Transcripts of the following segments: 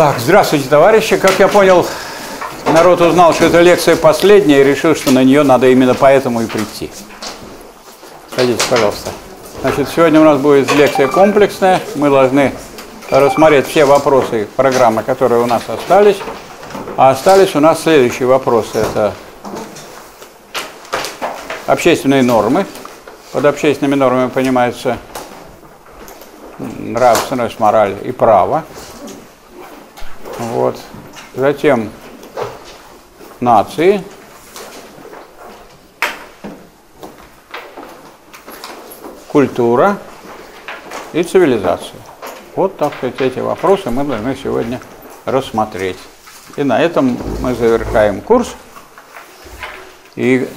Так, здравствуйте, товарищи. Как я понял, народ узнал, что эта лекция последняя и решил, что на нее надо именно поэтому и прийти. Садитесь, пожалуйста. Значит, сегодня у нас будет лекция комплексная. Мы должны рассмотреть все вопросы программы, которые у нас остались. А остались у нас следующие вопросы. Это общественные нормы. Под общественными нормами понимается нравственность, мораль и право. Вот. Затем нации. Культура и цивилизация. Вот, так сказать, эти вопросы мы должны сегодня рассмотреть. И на этом мы завершаем курс. И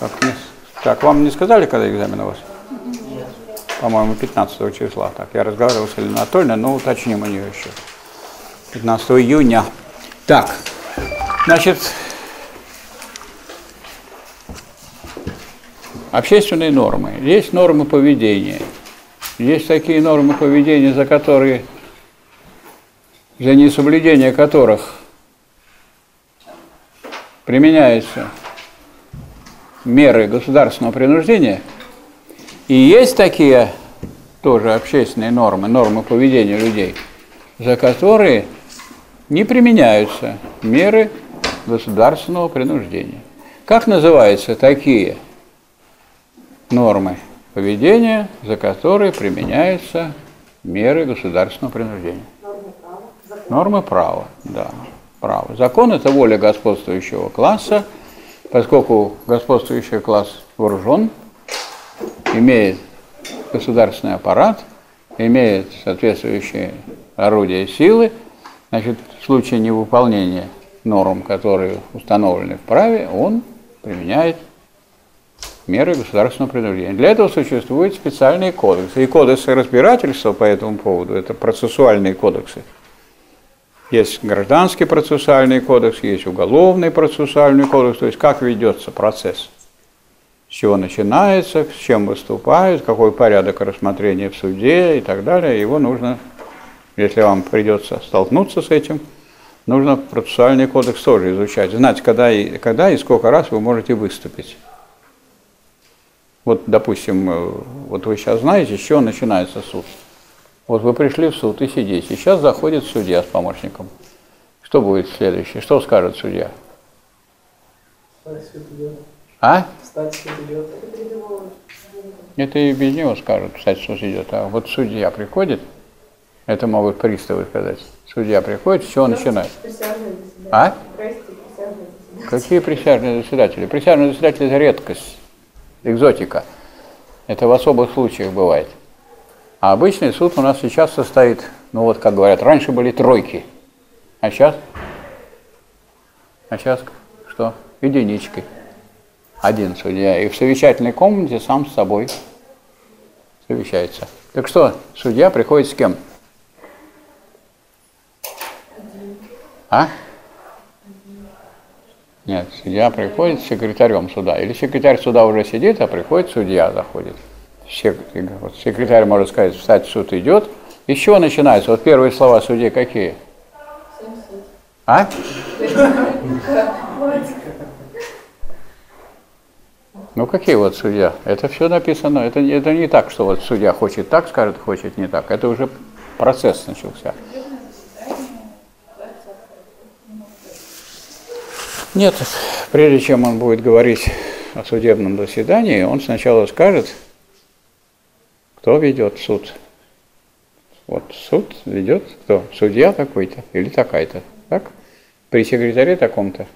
как, не, так, вам не сказали, когда экзамен у вас? По-моему, 15 числа. Так, я разговаривал с Еленой Анатольевной, но уточним у нее еще. 15 июня. Так, значит, общественные нормы. Есть нормы поведения. Есть такие нормы поведения, за которые, за несоблюдение которых применяются меры государственного принуждения. И есть такие тоже общественные нормы, нормы поведения людей, за которые не применяются меры государственного принуждения. Как называются такие нормы поведения, за которые применяются меры государственного принуждения? Нормы права. Нормы права, да. Право. Закон – это воля господствующего класса, поскольку господствующий класс вооружен, имеет государственный аппарат, имеет соответствующие орудия силы, значит, в случае невыполнения норм, которые установлены в праве, он применяет меры государственного принуждения. Для этого существуют специальные кодексы. И кодексы разбирательства по этому поводу – это процессуальные кодексы. Есть гражданский процессуальный кодекс, есть уголовный процессуальный кодекс, то есть как ведется процесс, с чего начинается, с чем выступают, какой порядок рассмотрения в суде и так далее. Его нужно если вам придется столкнуться с этим, нужно процессуальный кодекс тоже изучать, знать, когда и, когда и сколько раз вы можете выступить. Вот, допустим, э, вот вы сейчас знаете, с чего начинается суд. Вот вы пришли в суд и сидите. Сейчас заходит судья с помощником. Что будет следующее? Что скажет судья? А? Это и без него скажут, кстати, суд идет. А вот судья приходит, это могут приставы сказать. Судья приходит, чего начинает? А? Какие присяжные заседатели? Присяжные заседатели – это редкость, экзотика. Это в особых случаях бывает. А обычный суд у нас сейчас состоит, ну вот как говорят, раньше были тройки, а сейчас? А сейчас что? Единичкой. Один судья. И в совещательной комнате сам с собой совещается. Так что, судья приходит с кем? А? Нет, судья приходит с секретарем суда. Или секретарь суда уже сидит, а приходит судья, заходит. Вот секретарь может сказать, встать, суд идет. И с чего начинается? Вот первые слова судьи какие? А? Ну какие вот судья? Это все написано. Это, это не так, что вот судья хочет так, скажет, хочет не так. Это уже процесс начался. Нет, прежде чем он будет говорить о судебном заседании, он сначала скажет, кто ведет суд. Вот суд ведет кто? Судья такой-то или такая-то. Так? При секретаре таком-то.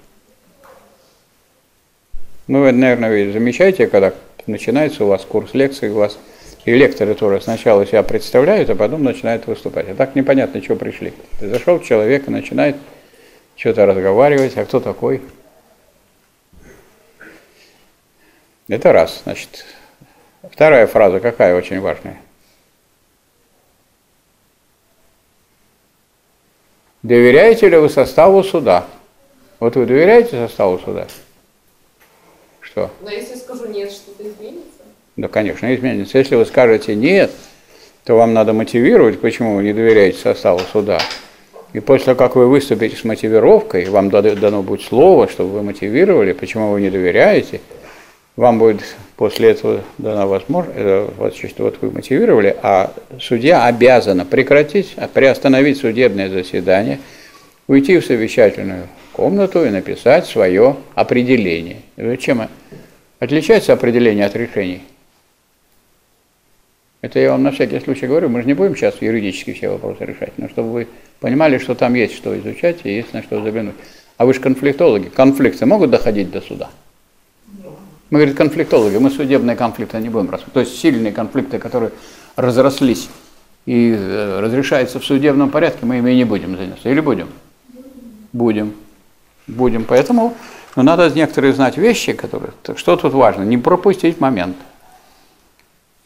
Ну, вы, наверное, вы замечаете, когда начинается у вас курс лекций, у вас и лекторы тоже сначала себя представляют, а потом начинают выступать. А так непонятно, чего пришли. Зашел человек и начинает что-то разговаривать, а кто такой? Это раз, значит. Вторая фраза какая очень важная? Доверяете ли вы составу суда? Вот вы доверяете составу суда? Что? Но если скажу нет, что-то изменится? Да, конечно, изменится. Если вы скажете нет, то вам надо мотивировать, почему вы не доверяете составу суда. И после того, как вы выступите с мотивировкой, вам дано будет слово, чтобы вы мотивировали, почему вы не доверяете, вам будет после этого дана возможность, э, вот, вы мотивировали, а судья обязана прекратить, приостановить судебное заседание, уйти в совещательную комнату и написать свое определение. Чем отличается определение от решений? Это я вам на всякий случай говорю, мы же не будем сейчас юридически все вопросы решать, но чтобы вы понимали, что там есть что изучать и есть на что заглянуть. А вы же конфликтологи, конфликты могут доходить до суда? Мы, говорит, конфликтологи, мы судебные конфликты не будем рассматривать. То есть сильные конфликты, которые разрослись и э, разрешаются в судебном порядке, мы ими не будем заняться. Или будем? Будем. Будем. Поэтому ну, надо некоторые знать вещи, которые... Так что тут важно? Не пропустить момент.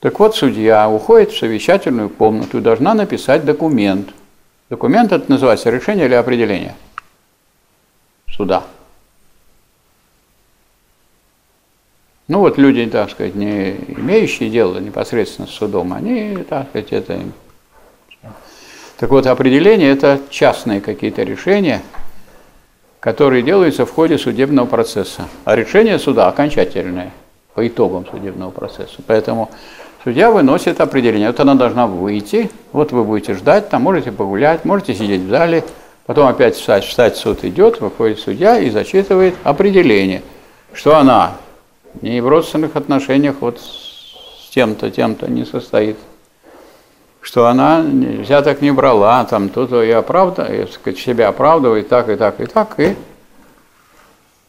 Так вот, судья уходит в совещательную комнату и должна написать документ. Документ это называется решение или определение суда. Ну вот люди, так сказать, не имеющие дело непосредственно с судом, они, так сказать, это... Так вот, определение – это частные какие-то решения, которые делаются в ходе судебного процесса. А решение суда окончательное, по итогам судебного процесса. Поэтому Судья выносит определение. Вот она должна выйти, вот вы будете ждать, там можете погулять, можете сидеть в зале, потом опять встать, встать суд идет, выходит судья и зачитывает определение, что она не в родственных отношениях вот с тем-то, тем-то не состоит, что она взяток не брала, там тут и оправдывает, себя оправдывает так и так и так, и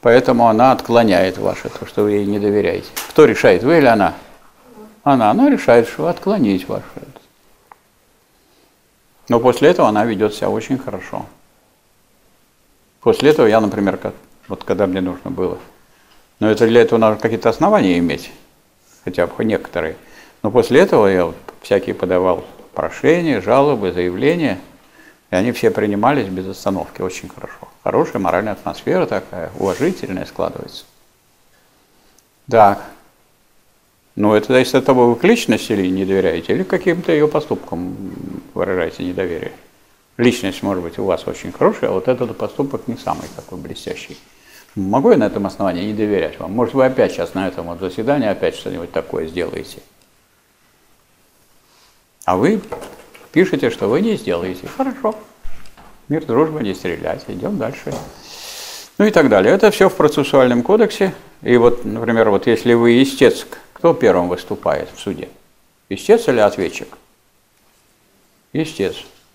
поэтому она отклоняет ваше, то, что вы ей не доверяете. Кто решает, вы или она? Она, она решает, что отклонить ваше. Но после этого она ведет себя очень хорошо. После этого я, например, как, вот когда мне нужно было, но это для этого надо какие-то основания иметь, хотя бы некоторые. Но после этого я вот всякие подавал прошения, жалобы, заявления, и они все принимались без остановки очень хорошо. Хорошая моральная атмосфера такая, уважительная складывается. Так, но это зависит от того, вы к личности или не доверяете, или каким-то ее поступкам выражаете недоверие. Личность может быть у вас очень хорошая, а вот этот поступок не самый такой блестящий. Могу я на этом основании не доверять вам? Может, вы опять сейчас на этом вот заседании опять что-нибудь такое сделаете? А вы пишете, что вы не сделаете. Хорошо. Мир, дружба, не стрелять. Идем дальше. Ну и так далее. Это все в процессуальном кодексе. И вот, например, вот если вы истец кто первым выступает в суде? Истец или ответчик? Истец.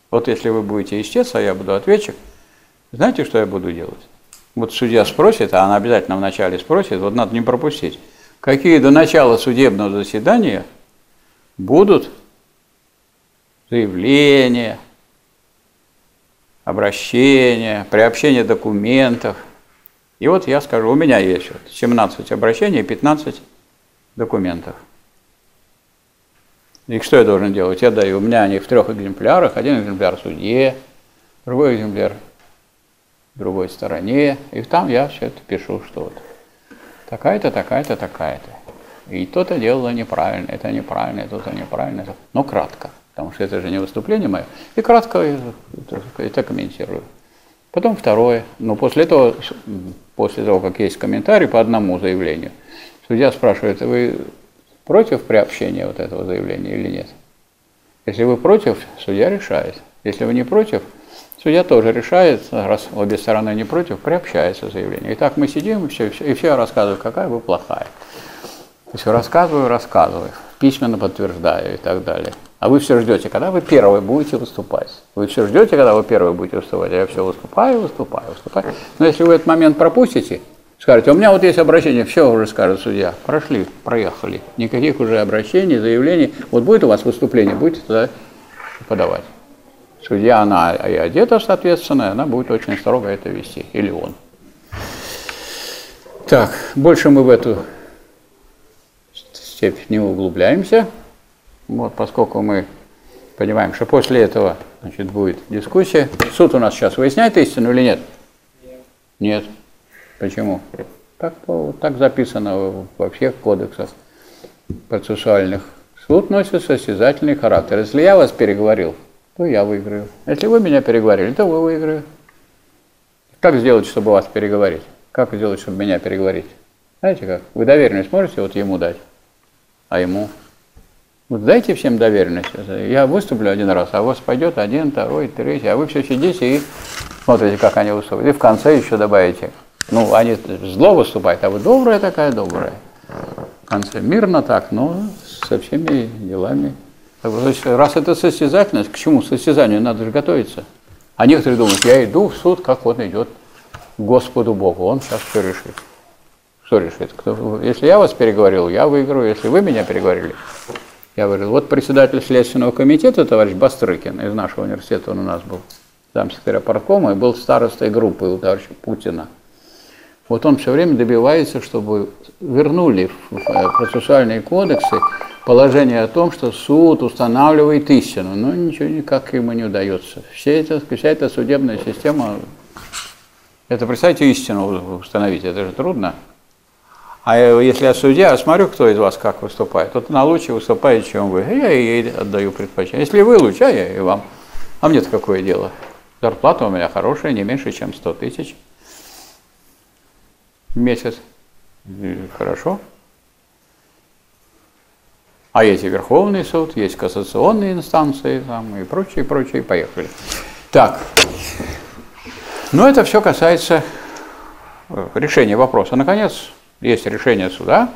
Вот если вы будете истец, а я буду ответчик, знаете, что я буду делать? Вот судья спросит, а она обязательно вначале спросит, вот надо не пропустить, какие до начала судебного заседания будут заявления, обращения, приобщение документов. И вот я скажу, у меня есть вот 17 обращений, 15 документов. И что я должен делать? Я даю, у меня они в трех экземплярах, один экземпляр судье, другой экземпляр другой стороне, и там я все это пишу, что вот такая-то, такая-то, такая-то. И то-то делала неправильно, это неправильно, это неправильно, это... но кратко, потому что это же не выступление мое, и кратко это, это комментирую. Потом второе, но после этого, после того, как есть комментарий по одному заявлению – Судья спрашивает, вы против приобщения вот этого заявления или нет? Если вы против, судья решает. Если вы не против, судья тоже решает, раз обе стороны не против, приобщается заявление. И так мы сидим, и все, и все рассказывают, какая вы плохая. То есть рассказываю, рассказываю, письменно подтверждаю и так далее. А вы все ждете, когда вы первые будете выступать. Вы все ждете, когда вы первые будете выступать, а я все выступаю, выступаю, выступаю. Но если вы этот момент пропустите, Скажете, у меня вот есть обращение, все уже скажет судья. Прошли, проехали. Никаких уже обращений, заявлений. Вот будет у вас выступление, будете туда подавать. Судья, она и одета, соответственно, она будет очень строго это вести. Или он. Так, больше мы в эту степь не углубляемся. Вот, поскольку мы понимаем, что после этого значит, будет дискуссия. Суд у нас сейчас выясняет истину или нет? Нет. Почему? Так, так записано во всех кодексах. процессуальных, суд носит состязательный характер. Если я вас переговорил, то я выиграю. Если вы меня переговорили, то вы выиграю. Как сделать, чтобы вас переговорить? Как сделать, чтобы меня переговорить? Знаете как? Вы доверенность можете вот ему дать, а ему? Вот дайте всем доверенность. Я выступлю один раз, а у вас пойдет один, второй, третий, а вы все сидите и смотрите, как они выступают. И в конце еще добавите. Ну, они зло выступают, а вы добрая такая, добрая. В конце мирно так, но со всеми делами. Раз это состязательность, к чему состязанию надо же готовиться. А некоторые думают, я иду в суд, как он идет к Господу Богу, он сейчас все решит. Что решит? Кто, если я вас переговорил, я выиграю. Если вы меня переговорили, я выиграю. Вот председатель Следственного комитета, товарищ Бастрыкин, из нашего университета он у нас был, там секретаря парткома, и был старостой группы у товарища Путина. Вот он все время добивается, чтобы вернули в процессуальные кодексы положение о том, что суд устанавливает истину. Но ничего никак ему не удается. Все это, вся эта судебная система, это, представьте, истину установить, это же трудно. А если я судья, я смотрю, кто из вас как выступает. Вот на лучше выступает, чем вы. Я ей отдаю предпочтение. Если вы лучше, а я и вам. А мне-то какое дело? Зарплата у меня хорошая, не меньше, чем 100 тысяч месяц. Хорошо. А есть и Верховный суд, есть кассационные инстанции там, и прочее, прочее. Поехали. Так. Но это все касается э, решения вопроса. Наконец, есть решение суда,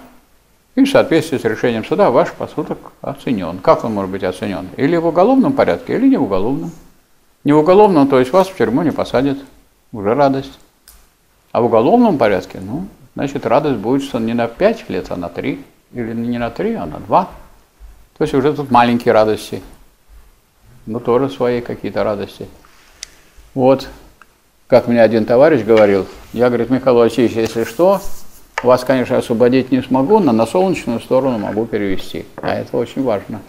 и в соответствии с решением суда ваш поступок оценен. Как он может быть оценен? Или в уголовном порядке, или не в уголовном. Не в уголовном, то есть вас в тюрьму не посадят. Уже радость. А в уголовном порядке, ну, значит, радость будет, что не на 5 лет, а на 3. Или не на 3, а на 2. То есть уже тут маленькие радости. Но тоже свои какие-то радости. Вот, как мне один товарищ говорил, я, говорит, Михаил Васильевич, если что, вас, конечно, освободить не смогу, но на солнечную сторону могу перевести. А это очень важно,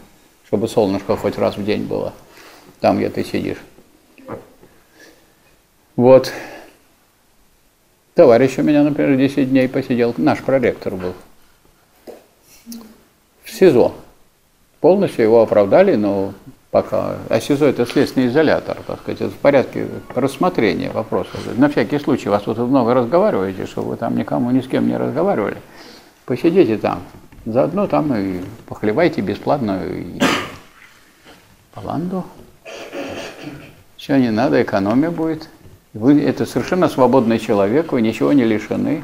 чтобы солнышко хоть раз в день было там, где ты сидишь. Вот. Товарищ у меня, например, 10 дней посидел, наш проректор был. В СИЗО. Полностью его оправдали, но пока. А СИЗО это следственный изолятор, так сказать, это в порядке рассмотрения вопросов. На всякий случай, вас тут много разговариваете, чтобы вы там никому ни с кем не разговаривали. Посидите там. Заодно там и похлебайте бесплатную баланду. Все не надо, экономия будет. Вы это совершенно свободный человек, вы ничего не лишены.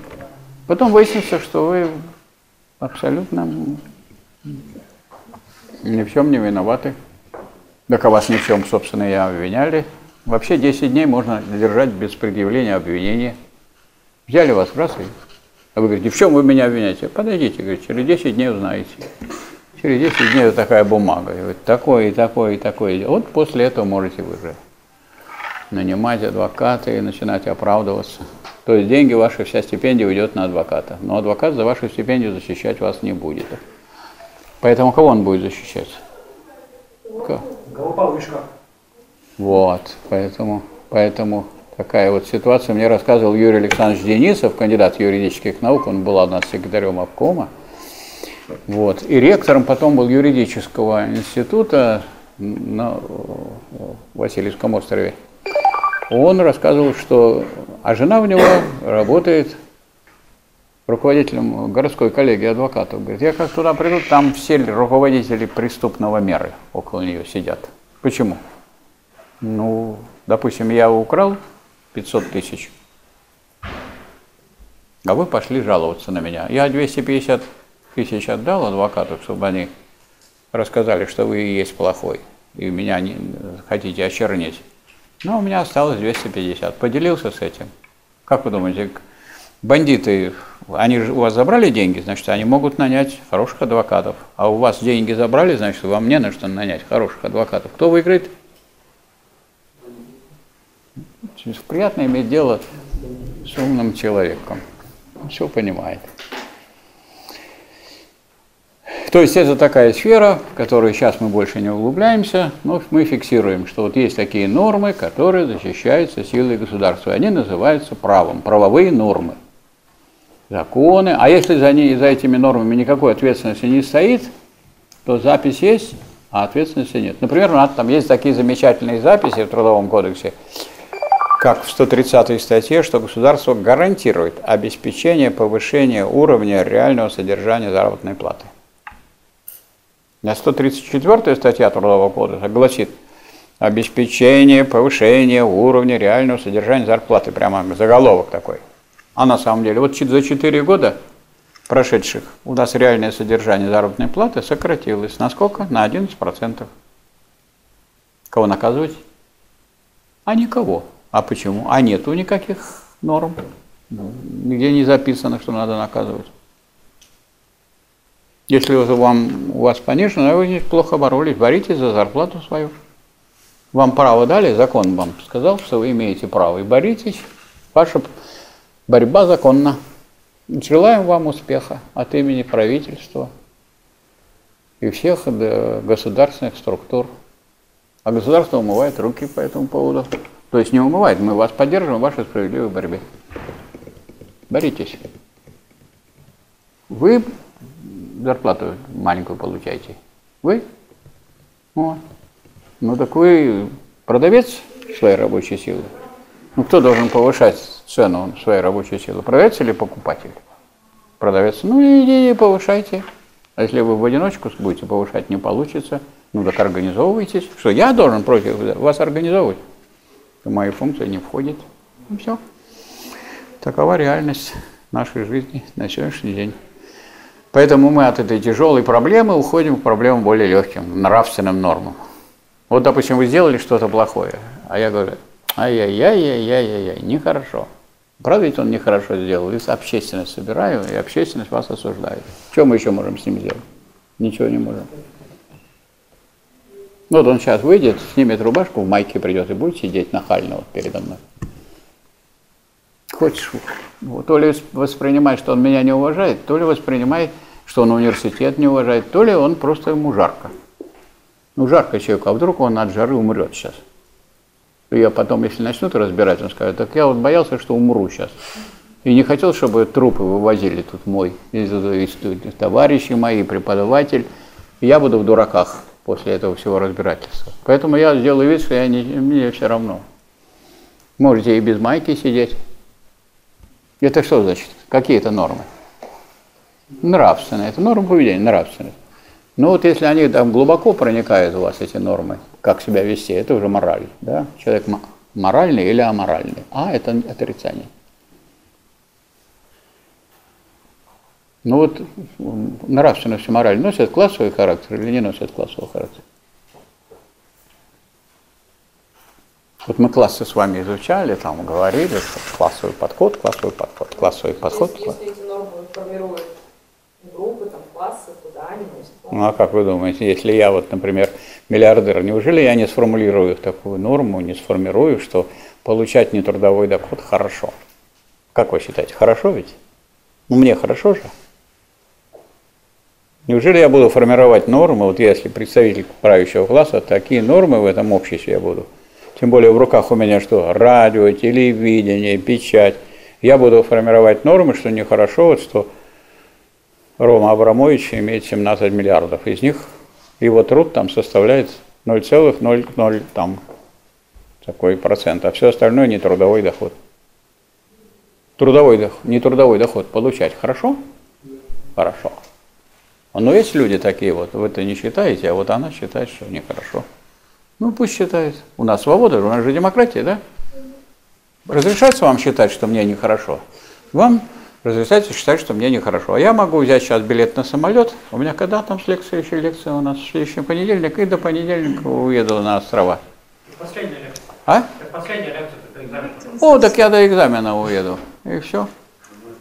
Потом выяснится, что вы абсолютно ни в чем не виноваты. Так а вас ни в чем, собственно, и обвиняли. Вообще 10 дней можно держать без предъявления обвинения. Взяли вас раз и... А вы говорите, в чем вы меня обвиняете? Подойдите, говорит, через 10 дней узнаете. Через 10 дней вот такая бумага. И вот такое, и такое, и такое. Вот после этого можете выжить нанимать адвоката и начинать оправдываться. То есть деньги ваши, вся стипендия уйдет на адвоката. Но адвокат за вашу стипендию защищать вас не будет. Поэтому кого он будет защищать? Голоповышка. Вот, поэтому, поэтому такая вот ситуация. Мне рассказывал Юрий Александрович Денисов, кандидат юридических наук, он был одна секретарем обкома. Вот. И ректором потом был юридического института на Васильевском острове он рассказывал, что... А жена у него работает руководителем городской коллегии адвокатов. Говорит, я как туда приду, там все руководители преступного меры около нее сидят. Почему? Ну, допустим, я украл 500 тысяч, а вы пошли жаловаться на меня. Я 250 тысяч отдал адвокату, чтобы они рассказали, что вы и есть плохой, и меня не хотите очернить. Но у меня осталось 250. Поделился с этим. Как вы думаете, бандиты, они же у вас забрали деньги, значит, они могут нанять хороших адвокатов. А у вас деньги забрали, значит, вам не на что нанять хороших адвокатов. Кто выиграет? Приятно иметь дело с умным человеком. Все понимает. То есть это такая сфера, в которую сейчас мы больше не углубляемся, но мы фиксируем, что вот есть такие нормы, которые защищаются силой государства. Они называются правом, правовые нормы. законы. А если за, ней, за этими нормами никакой ответственности не стоит, то запись есть, а ответственности нет. Например, у нас там есть такие замечательные записи в Трудовом кодексе, как в 130 статье, что государство гарантирует обеспечение повышения уровня реального содержания заработной платы. А 134 статья Трудового кодекса гласит обеспечение повышения уровня реального содержания зарплаты. Прямо заголовок такой. А на самом деле, вот за 4 года прошедших у нас реальное содержание заработной платы сократилось. На сколько? На 11%. Кого наказывать? А никого. А почему? А нету никаких норм. Нигде не записано, что надо наказывать. Если вам, у вас понижено, вы плохо боролись, боритесь за зарплату свою. Вам право дали, закон вам сказал, что вы имеете право, и боритесь. Ваша борьба законна. Желаем вам успеха от имени правительства и всех государственных структур. А государство умывает руки по этому поводу. То есть не умывает, мы вас поддерживаем в вашей справедливой борьбе. Боритесь. Вы зарплату маленькую получаете. Вы? Вот. Ну так вы продавец своей рабочей силы. Ну кто должен повышать цену своей рабочей силы? Продавец или покупатель? Продавец. Ну идите повышайте. А если вы в одиночку будете повышать, не получится. Ну так организовывайтесь. Что я должен против вас организовывать? В мои функции не входит. И все. Такова реальность нашей жизни на сегодняшний день. Поэтому мы от этой тяжелой проблемы уходим к проблемам более легким, нравственным нормам. Вот, допустим, вы сделали что-то плохое, а я говорю, ай-яй-яй-яй-яй-яй, нехорошо. Правда ведь он нехорошо сделал? И общественность собираю, и общественность вас осуждает. Что мы еще можем с ним сделать? Ничего не можем. Вот он сейчас выйдет, снимет рубашку, в майке придет и будет сидеть нахально вот передо мной. Хочешь, то ли воспринимай, что он меня не уважает, то ли воспринимай, что он университет не уважает, то ли он просто ему жарко. Ну, жарко человеку, а вдруг он от жары умрет сейчас. И я потом, если начнут разбирать, он скажет, так я вот боялся, что умру сейчас. И не хотел, чтобы трупы вывозили тут мой, из, из, из, товарищи мои, преподаватель. И я буду в дураках после этого всего разбирательства. Поэтому я сделаю вид, что я не, мне все равно. Можете и без майки сидеть. Это что значит? Какие это нормы? Нравственные. Это нормы поведения, нравственные. Но вот если они там глубоко проникают у вас, эти нормы, как себя вести, это уже мораль. Да? Человек моральный или аморальный. А это отрицание. Ну вот нравственность и мораль носят классовый характер или не носят классовый характер? Вот мы классы с вами изучали, там говорили, что классовый подход, классовый подход, классовый подход. Если, если эти нормы формируют группы, там, классы, куда они Ну а как вы думаете, если я вот, например, миллиардер, неужели я не сформулирую такую норму, не сформирую, что получать нетрудовой доход хорошо? Как вы считаете, хорошо ведь? Ну мне хорошо же. Неужели я буду формировать нормы, вот если представитель правящего класса, такие нормы в этом обществе я буду – тем более в руках у меня что? Радио, телевидение, печать. Я буду формировать нормы, что нехорошо, вот что Рома Абрамович имеет 17 миллиардов. Из них его труд там составляет 0,00 там такой процент, а все остальное не трудовой доход. Трудовой доход, не трудовой доход получать хорошо? Хорошо. Но есть люди такие вот, вы это не считаете, а вот она считает, что нехорошо. Ну, пусть считает. У нас свобода, у нас же демократия, да? Разрешается вам считать, что мне нехорошо? Вам разрешается считать, что мне нехорошо. А я могу взять сейчас билет на самолет. У меня когда там следующая лекция у нас? В следующий понедельник. И до понедельника уеду на острова. Последняя лекция. А? Последняя лекция, это экзамен. О, так я до экзамена уеду. И все.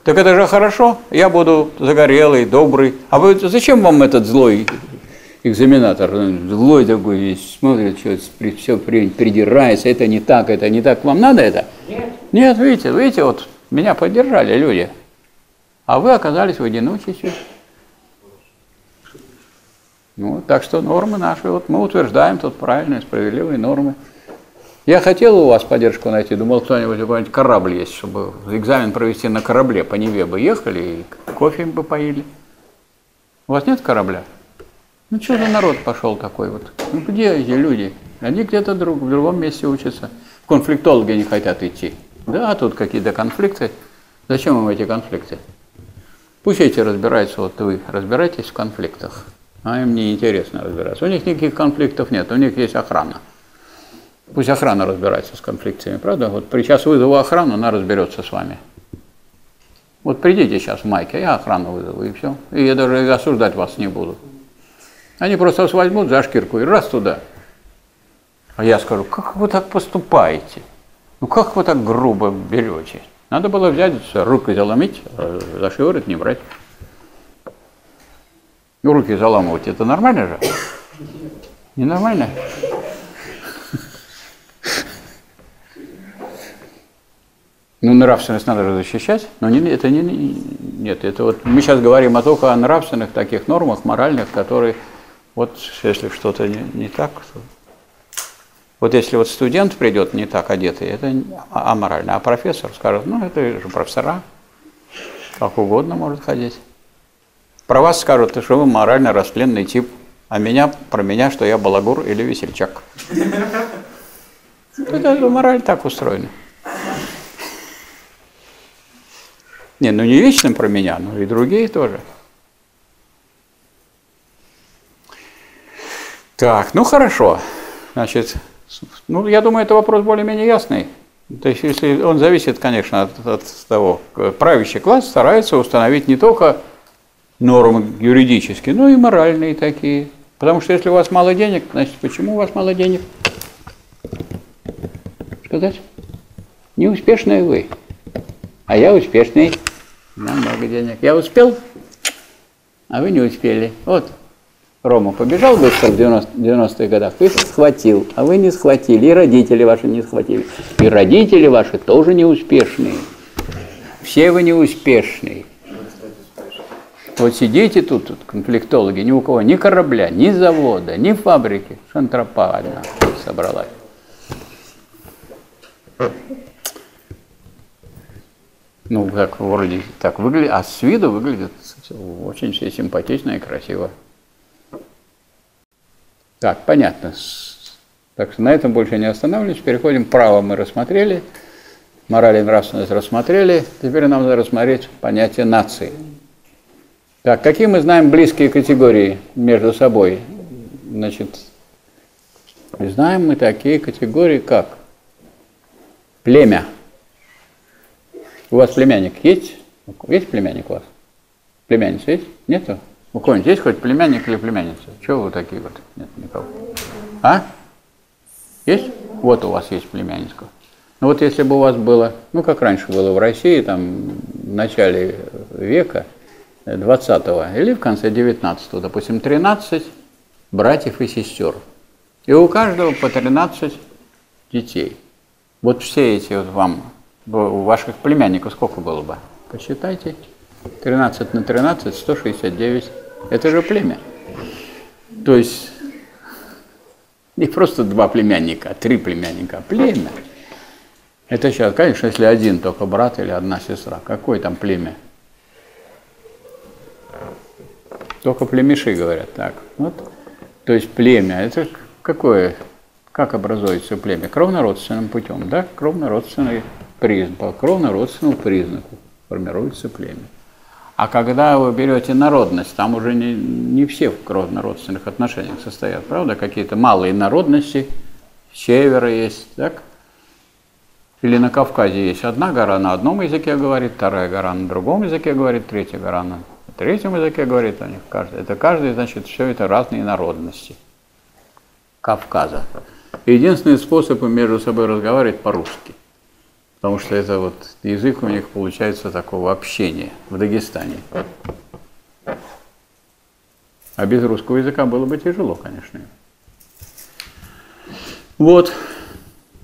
Так это же хорошо. Я буду загорелый, добрый. А вы зачем вам этот злой экзаменатор злой такой весь, смотрит, что все придирается, это не так, это не так. Вам надо это? Нет. Нет, видите, видите, вот меня поддержали люди. А вы оказались в одиночестве. Ну, так что нормы наши, вот мы утверждаем тут правильные, справедливые нормы. Я хотел у вас поддержку найти, думал, кто-нибудь, какой-нибудь корабль есть, чтобы экзамен провести на корабле, по Неве бы ехали и кофе бы поили. У вас нет корабля? Ну что за народ пошел такой вот? Ну где эти люди? Они где-то друг, в другом месте учатся. Конфликтологи не хотят идти. Да, тут какие-то конфликты. Зачем им эти конфликты? Пусть эти разбираются, вот вы разбираетесь в конфликтах. А им не интересно разбираться. У них никаких конфликтов нет, у них есть охрана. Пусть охрана разбирается с конфликциями, правда? Вот сейчас вызову охрану, она разберется с вами. Вот придите сейчас в майке, я охрану вызову, и все. И я даже осуждать вас не буду. Они просто вас возьмут за шкирку и раз туда. А я скажу, как вы так поступаете? Ну как вы так грубо берете? Надо было взять, руки заломить, а за шиворот не брать. Ну, руки заламывать, это нормально же? Ненормально? Ну, нравственность надо же защищать, но не, это не, нет, это вот мы сейчас говорим о только о нравственных таких нормах, моральных, которые вот если что-то не, не так, то... вот если вот студент придет не так одетый, это аморально, а профессор скажет, ну это же профессора, как угодно может ходить. Про вас скажут, что вы морально распленный тип, а меня, про меня, что я балагур или весельчак. Это мораль так устроена. Не, ну не лично про меня, но и другие тоже. Так, ну хорошо. Значит, ну я думаю, это вопрос более-менее ясный. То есть, если он зависит, конечно, от, от того, правящий класс старается установить не только нормы юридические, но и моральные такие. Потому что если у вас мало денег, значит, почему у вас мало денег? Сказать? Неуспешные вы. А я успешный. Нам много денег. Я успел, а вы не успели. Вот. Рома побежал быстро в 90-х годах, ты схватил, а вы не схватили, и родители ваши не схватили. И родители ваши тоже неуспешные. Все вы неуспешные. Вот сидите тут, тут, конфликтологи, ни у кого ни корабля, ни завода, ни фабрики. Шантропа одна собралась. Ну, как вроде так выглядит, а с виду выглядит очень все симпатично и красиво. Так, понятно. Так что на этом больше не останавливаюсь. Переходим. Право мы рассмотрели, мораль и нравственность рассмотрели. Теперь нам надо рассмотреть понятие нации. Так, какие мы знаем близкие категории между собой? Значит, знаем мы такие категории, как племя – у вас племянник есть? Есть племянник у вас? Племянница есть? Нету? У кого-нибудь есть хоть племянник или племянница? Чего вы такие вот? Нет никого. А? Есть? Вот у вас есть племянничка. Ну вот если бы у вас было, ну как раньше было в России, там в начале века, 20-го или в конце 19-го, допустим, 13 братьев и сестер. И у каждого по 13 детей. Вот все эти вот вам у ваших племянников сколько было бы? Посчитайте. 13 на 13, 169. Это же племя. То есть не просто два племянника, а три племянника, а племя. Это сейчас, конечно, если один только брат или одна сестра. Какое там племя? Только племеши говорят так. Вот. То есть племя, это какое, как образуется племя? Кровнородственным путем, да? Кровнородственный признак, по кровно-родственному признаку формируется племя. А когда вы берете народность, там уже не, не все в кровно-родственных отношениях состоят, правда? Какие-то малые народности, севера есть, так? Или на Кавказе есть одна гора на одном языке говорит, вторая гора на другом языке говорит, третья гора на третьем языке говорит о них. Каждый. Это каждый, значит, все это разные народности Кавказа. Единственный способ между собой разговаривать по-русски – Потому что это вот язык у них получается такого общения в Дагестане. А без русского языка было бы тяжело, конечно. Вот,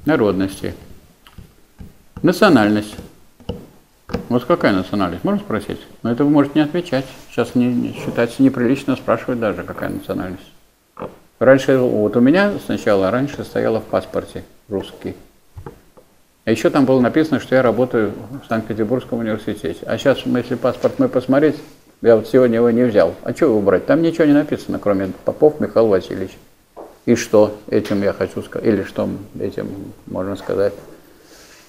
народности. Национальность. Вот какая национальность? Можно спросить? Но это вы можете не отвечать. Сейчас не, не считается неприлично спрашивать даже, какая национальность. Раньше, вот у меня сначала раньше стояло в паспорте русский. А еще там было написано, что я работаю в Санкт-Петербургском университете. А сейчас, если паспорт мой посмотреть, я вот сегодня его не взял. А что его брать? Там ничего не написано, кроме Попов Михаил Васильевич. И что этим я хочу сказать? Или что этим можно сказать?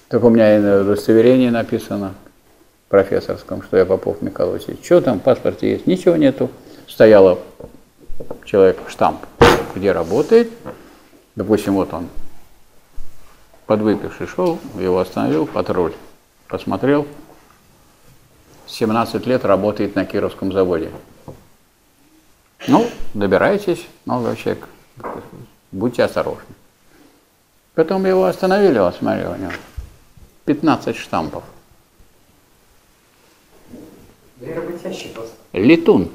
Только у меня и на удостоверении написано профессорском, что я Попов Михаил Васильевич. Что там в паспорте есть? Ничего нету. Стояло человек штамп, где работает. Допустим, вот он подвыпивший шел, его остановил патруль, посмотрел, 17 лет работает на Кировском заводе. Ну, добирайтесь, молодой человек, будьте осторожны. Потом его остановили, вот смотри, у него 15 штампов. Летун.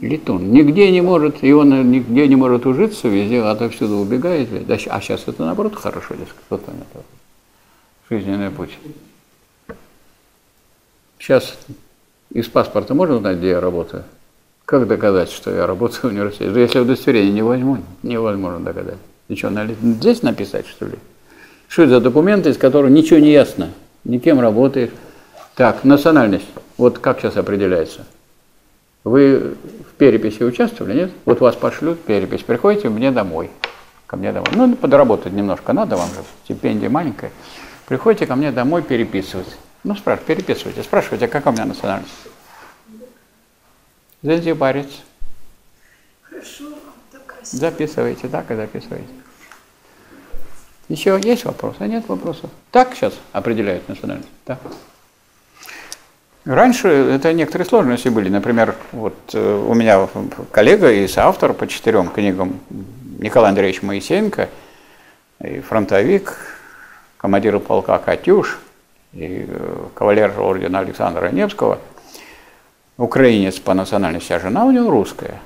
Летун. Нигде не может, и он нигде не может ужиться, везде отовсюду убегает. А сейчас это наоборот хорошо, кто там это жизненный путь. Сейчас из паспорта можно узнать, где я работаю? Как доказать, что я работаю в университете? Если удостоверение не возьму, невозможно доказать. И что, здесь написать, что ли? Что это за документы, из которых ничего не ясно? Никем работаешь. Так, национальность. Вот как сейчас определяется? Вы в переписи участвовали, нет? Вот вас пошлют перепись, приходите мне домой. Ко мне домой. Ну, подработать немножко надо вам же, стипендия маленькая. Приходите ко мне домой переписывать. Ну, спрашивайте, переписывайте. Спрашивайте, а какая у меня национальность? Занзибарец. Хорошо. Записывайте, так и записывайте. Еще есть вопросы? А нет вопросов? Так сейчас определяют национальность? Да. Раньше это некоторые сложности были. Например, вот э, у меня коллега и соавтор по четырем книгам Николай Андреевич Моисеенко, и фронтовик, командир полка «Катюш», и э, кавалер ордена Александра Невского, украинец по национальности, а жена у него русская.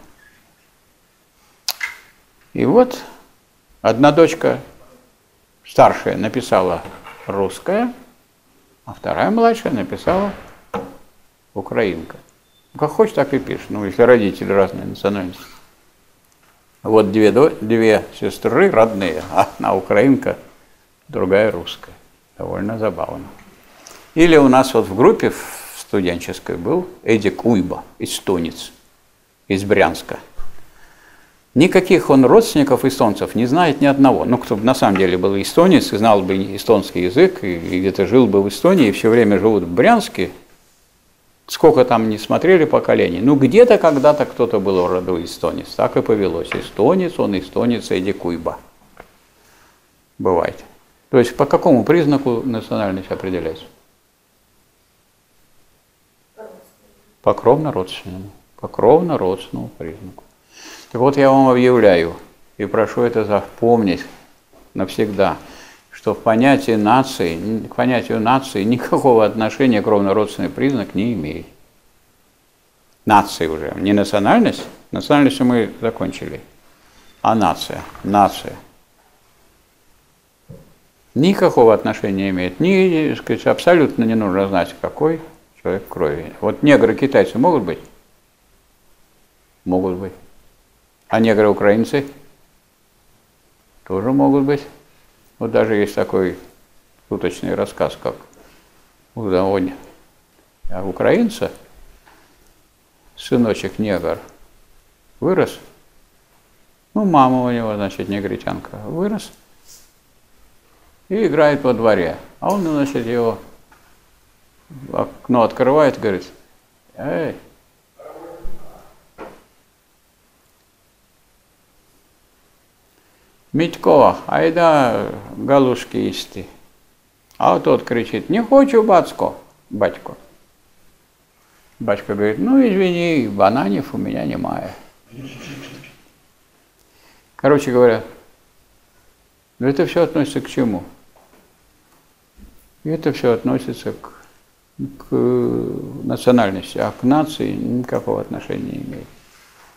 И вот одна дочка старшая написала русская, а вторая младшая написала украинка. Как хочешь, так и пишешь, ну, если родители разные национальности. Вот две, две сестры родные, одна украинка, другая русская. Довольно забавно. Или у нас вот в группе студенческой был Эдди Куйба, эстонец, из Брянска. Никаких он родственников эстонцев не знает ни одного. Ну, кто бы на самом деле был эстонец знал бы эстонский язык, и где-то жил бы в Эстонии, и все время живут в Брянске, сколько там не смотрели поколений, ну где-то когда-то кто-то был в роду эстонец, так и повелось. Эстонец, он эстонец Эдди Куйба. Бывает. То есть по какому признаку национальность определяется? По кровно-родственному. По кровно-родственному признаку. Так вот я вам объявляю и прошу это запомнить навсегда, что в понятии нации, к понятию нации никакого отношения кровно-родственный признак не имеет. Нации уже, не национальность, национальностью мы закончили, а нация, нация. Никакого отношения не имеет, ни, сказать, абсолютно не нужно знать, какой человек крови. Вот негры китайцы могут быть? Могут быть. А негры украинцы? Тоже могут быть. Вот даже есть такой шуточный рассказ, как у одного украинца, сыночек негр, вырос, ну, мама у него, значит, негритянка, вырос и играет во дворе. А он, значит, его окно открывает говорит, эй, Митько, айда галушки їсти. А тот кричит, не хочу, бацко, батько. Батько говорит, ну извини, бананов у меня немає. Короче говоря, ну это все относится к чему? Это все относится к, к национальности, а к нации никакого отношения не имеет.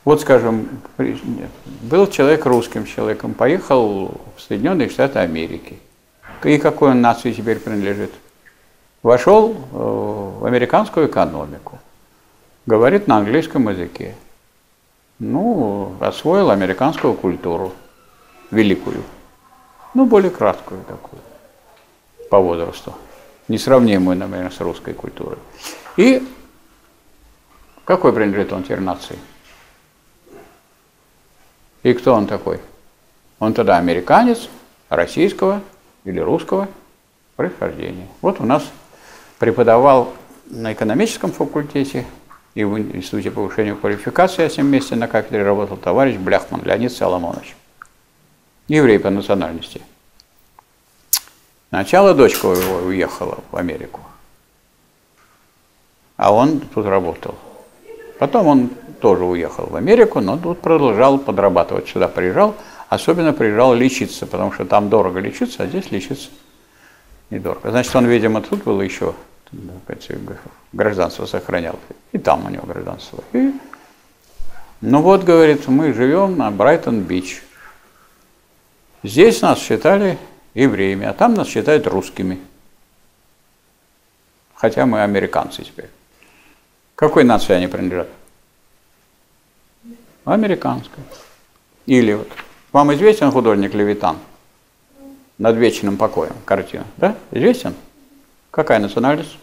Вот, скажем, был человек русским человеком, поехал в Соединенные Штаты Америки. И какой он нации теперь принадлежит? Вошел э, в американскую экономику, говорит на английском языке. ну, освоил американскую культуру, великую, ну, более краткую такую, по возрасту, несравнимую, наверное, с русской культурой. И какой принадлежит он теперь нации? И кто он такой? Он тогда американец, российского или русского происхождения. Вот у нас преподавал на экономическом факультете и в Институте повышения квалификации, я с ним вместе на кафедре работал товарищ Бляхман Леонид Соломонович. Еврей по национальности. Сначала дочка его уехала в Америку, а он тут работал. Потом он тоже уехал в Америку, но тут продолжал подрабатывать. Сюда приезжал, особенно приезжал лечиться, потому что там дорого лечиться, а здесь лечиться недорого. Значит, он, видимо, тут был еще гражданство сохранял. И там у него гражданство. И, ну вот, говорит, мы живем на Брайтон-Бич. Здесь нас считали евреями, а там нас считают русскими. Хотя мы американцы теперь. Какой нации они принадлежат? Американской. Или вот, вам известен художник Левитан? Над вечным покоем картина, да? Известен? Какая национальность?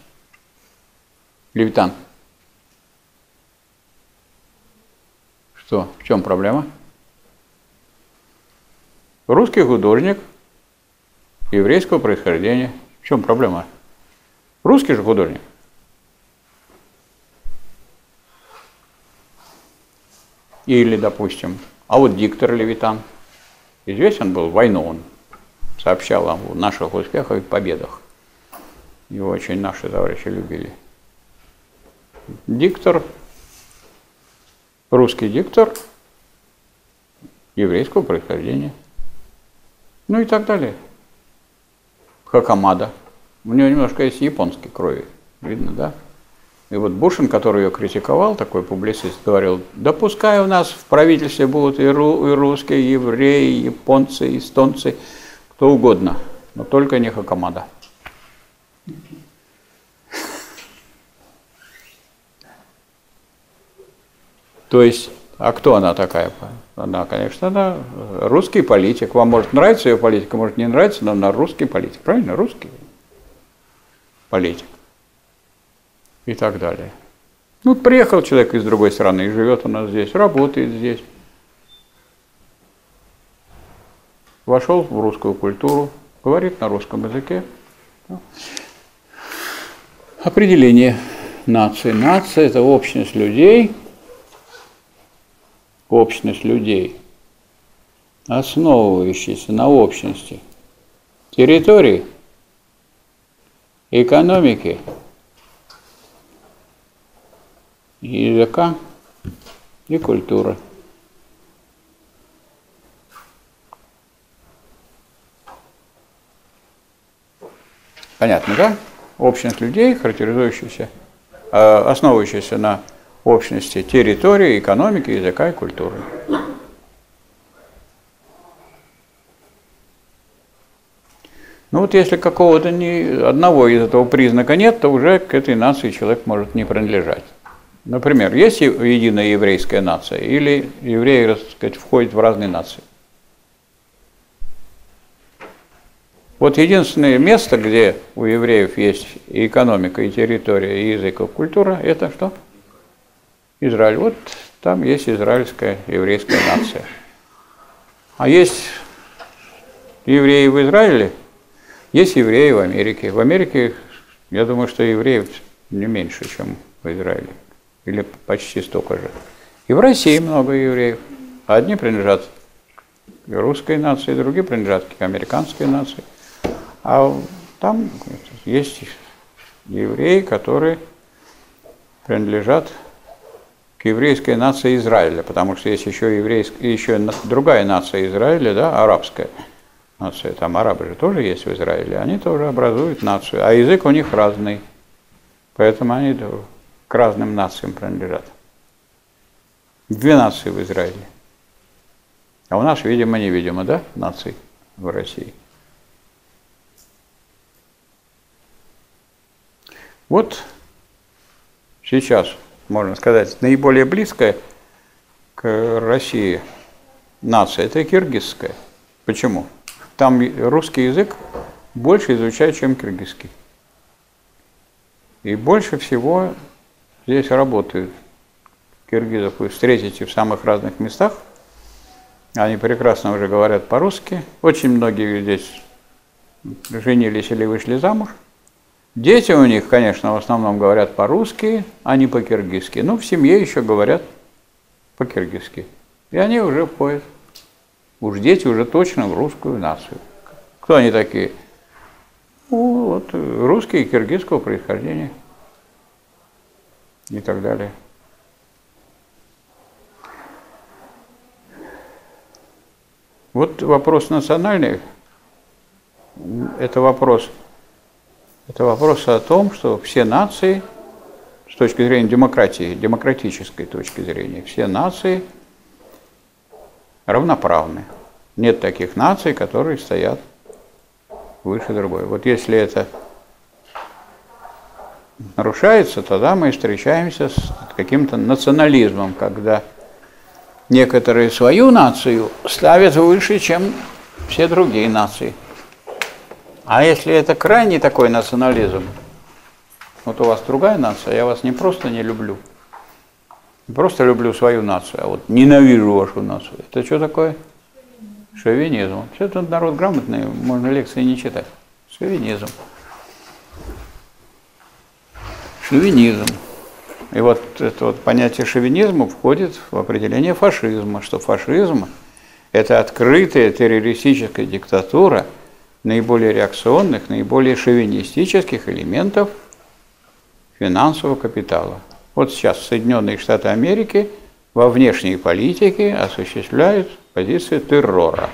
Левитан. Что? В чем проблема? Русский художник еврейского происхождения. В чем проблема? Русский же художник. Или, допустим, а вот диктор Левитан. Известен был, войну он сообщал о наших успехах и победах. Его очень наши товарищи любили. Диктор, русский диктор еврейского происхождения. Ну и так далее. Хакамада. У него немножко есть японской крови. Видно, да? И вот Бушин, который ее критиковал, такой публицист, говорил, да пускай у нас в правительстве будут и, ру, и русские, и евреи, и японцы, и эстонцы, кто угодно, но только не Хакамада. То есть, а кто она такая? Она, конечно, она русский политик. Вам может нравиться ее политика, может не нравиться, но она русский политик. Правильно? Русский политик и так далее. Ну, приехал человек из другой страны живет у нас здесь, работает здесь. Вошел в русскую культуру, говорит на русском языке. Определение нации. Нация – это общность людей, общность людей, основывающаяся на общности территории, экономики, языка и культуры. Понятно, да? Общность людей, характеризующаяся, э, основывающаяся на общности территории, экономики, языка и культуры. Ну вот если какого-то ни одного из этого признака нет, то уже к этой нации человек может не принадлежать. Например, есть единая еврейская нация, или евреи, так сказать, входят в разные нации. Вот единственное место, где у евреев есть и экономика, и территория, и язык, и культура, это что? Израиль. Вот там есть израильская еврейская нация. А есть евреи в Израиле, есть евреи в Америке. В Америке, я думаю, что евреев не меньше, чем в Израиле или почти столько же. И в России много евреев. Одни принадлежат к русской нации, другие принадлежат к американской нации. А там есть евреи, которые принадлежат к еврейской нации Израиля, потому что есть еще, еврейская, еще другая нация Израиля, да, арабская нация, там арабы же тоже есть в Израиле, они тоже образуют нацию, а язык у них разный, поэтому они к разным нациям принадлежат. Две нации в Израиле. А у нас, видимо, невидимо, да, наций в России. Вот сейчас, можно сказать, наиболее близкое к России нация, это киргизская. Почему? Там русский язык больше изучают, чем киргизский. И больше всего здесь работают киргизов. Вы встретите в самых разных местах. Они прекрасно уже говорят по-русски. Очень многие здесь женились или вышли замуж. Дети у них, конечно, в основном говорят по-русски, а не по-киргизски. Но в семье еще говорят по-киргизски. И они уже входят. Уж дети уже точно в русскую нацию. Кто они такие? Ну, вот, русские киргизского происхождения и так далее. Вот вопрос национальный, это вопрос, это вопрос о том, что все нации, с точки зрения демократии, демократической точки зрения, все нации равноправны. Нет таких наций, которые стоят выше другой. Вот если это нарушается, тогда мы встречаемся с каким-то национализмом, когда некоторые свою нацию ставят выше, чем все другие нации. А если это крайний такой национализм, вот у вас другая нация, я вас не просто не люблю, не просто люблю свою нацию, а вот ненавижу вашу нацию. Это что такое? Шовинизм. Все это народ грамотный, можно лекции не читать. Шовинизм. Шовинизм. И вот это вот понятие шовинизма входит в определение фашизма, что фашизм – это открытая террористическая диктатура наиболее реакционных, наиболее шовинистических элементов финансового капитала. Вот сейчас Соединенные Штаты Америки во внешней политике осуществляют позицию террора.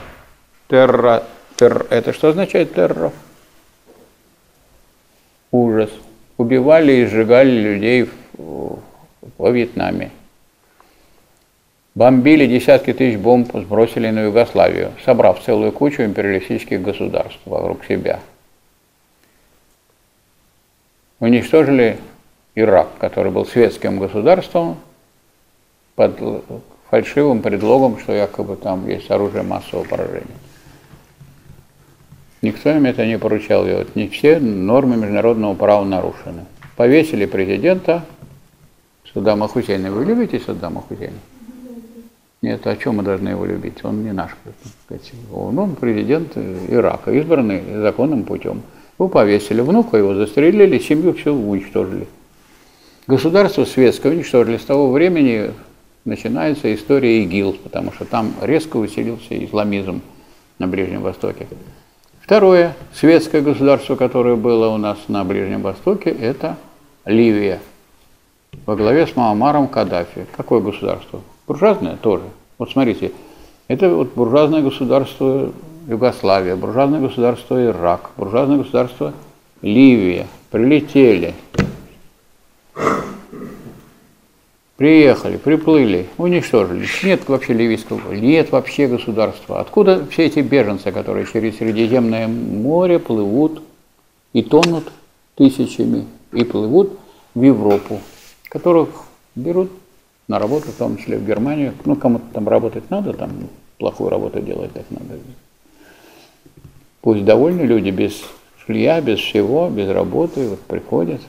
Терра, терр, это что означает террор? Ужас. Убивали и сжигали людей во Вьетнаме. Бомбили десятки тысяч бомб, сбросили на Югославию, собрав целую кучу империалистических государств вокруг себя. Уничтожили Ирак, который был светским государством, под фальшивым предлогом, что якобы там есть оружие массового поражения. Никто им это не поручал делать. Не все нормы международного права нарушены. Повесили президента, Саддама Хусейна. Вы любите Саддама Хусейна? Нет, а чем мы должны его любить? Он не наш. Он, он президент Ирака, избранный законным путем. Его повесили, внука его застрелили, семью все уничтожили. Государство светское уничтожили. С того времени начинается история ИГИЛ, потому что там резко усилился исламизм на Ближнем Востоке. Второе светское государство, которое было у нас на Ближнем Востоке, это Ливия – во главе с Маамаром Каддафи. Какое государство? Буржуазное тоже. Вот смотрите, это вот буржуазное государство Югославия, буржуазное государство Ирак, буржуазное государство Ливия. Прилетели, приехали, приплыли, уничтожили. Нет вообще ливийского, нет вообще государства. Откуда все эти беженцы, которые через Средиземное море плывут и тонут тысячами, и плывут в Европу? которых берут на работу, в том числе в Германию. Ну, кому-то там работать надо, там плохую работу делать так надо. Пусть довольны люди без жилья, без всего, без работы, вот приходят,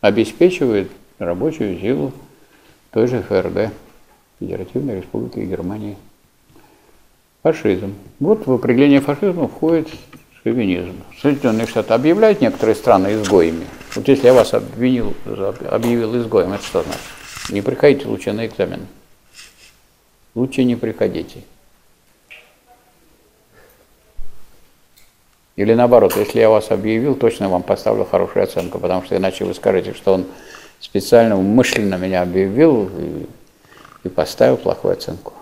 обеспечивают рабочую силу той же ФРГ, Федеративной Республики Германии. Фашизм. Вот в определение фашизма входит шовинизм. Соединенные Штаты объявляют некоторые страны изгоями. Вот если я вас обвинил, объявил изгоем, это что значит? Не приходите лучше на экзамен. Лучше не приходите. Или наоборот, если я вас объявил, точно вам поставлю хорошую оценку, потому что иначе вы скажете, что он специально, умышленно меня объявил и, и поставил плохую оценку.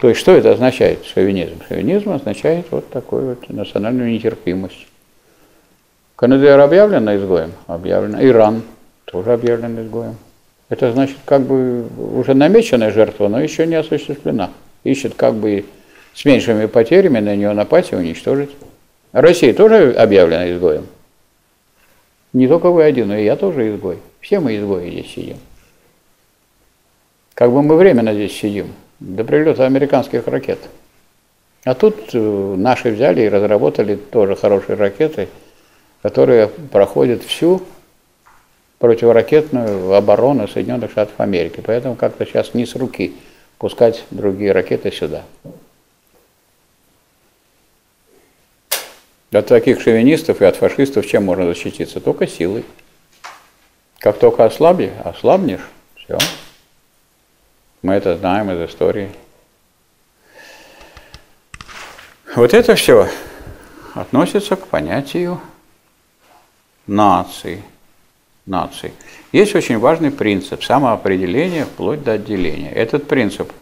То есть что это означает, шовинизм? Шовинизм означает вот такую вот национальную нетерпимость. КНДР объявлен изгоем? Объявлено. Иран тоже объявлен изгоем. Это значит, как бы уже намеченная жертва, но еще не осуществлена. Ищет как бы с меньшими потерями на нее напасть и уничтожить. Россия тоже объявлена изгоем. Не только вы один, но и я тоже изгой. Все мы изгои здесь сидим. Как бы мы временно здесь сидим, до прилета американских ракет. А тут э, наши взяли и разработали тоже хорошие ракеты, которые проходят всю противоракетную оборону Соединенных Штатов Америки. Поэтому как-то сейчас не с руки пускать другие ракеты сюда. От таких шовинистов и от фашистов чем можно защититься? Только силой. Как только ослабли, ослабнешь, все. Мы это знаем из истории. Вот это все относится к понятию нации. нации. Есть очень важный принцип самоопределения вплоть до отделения. Этот принцип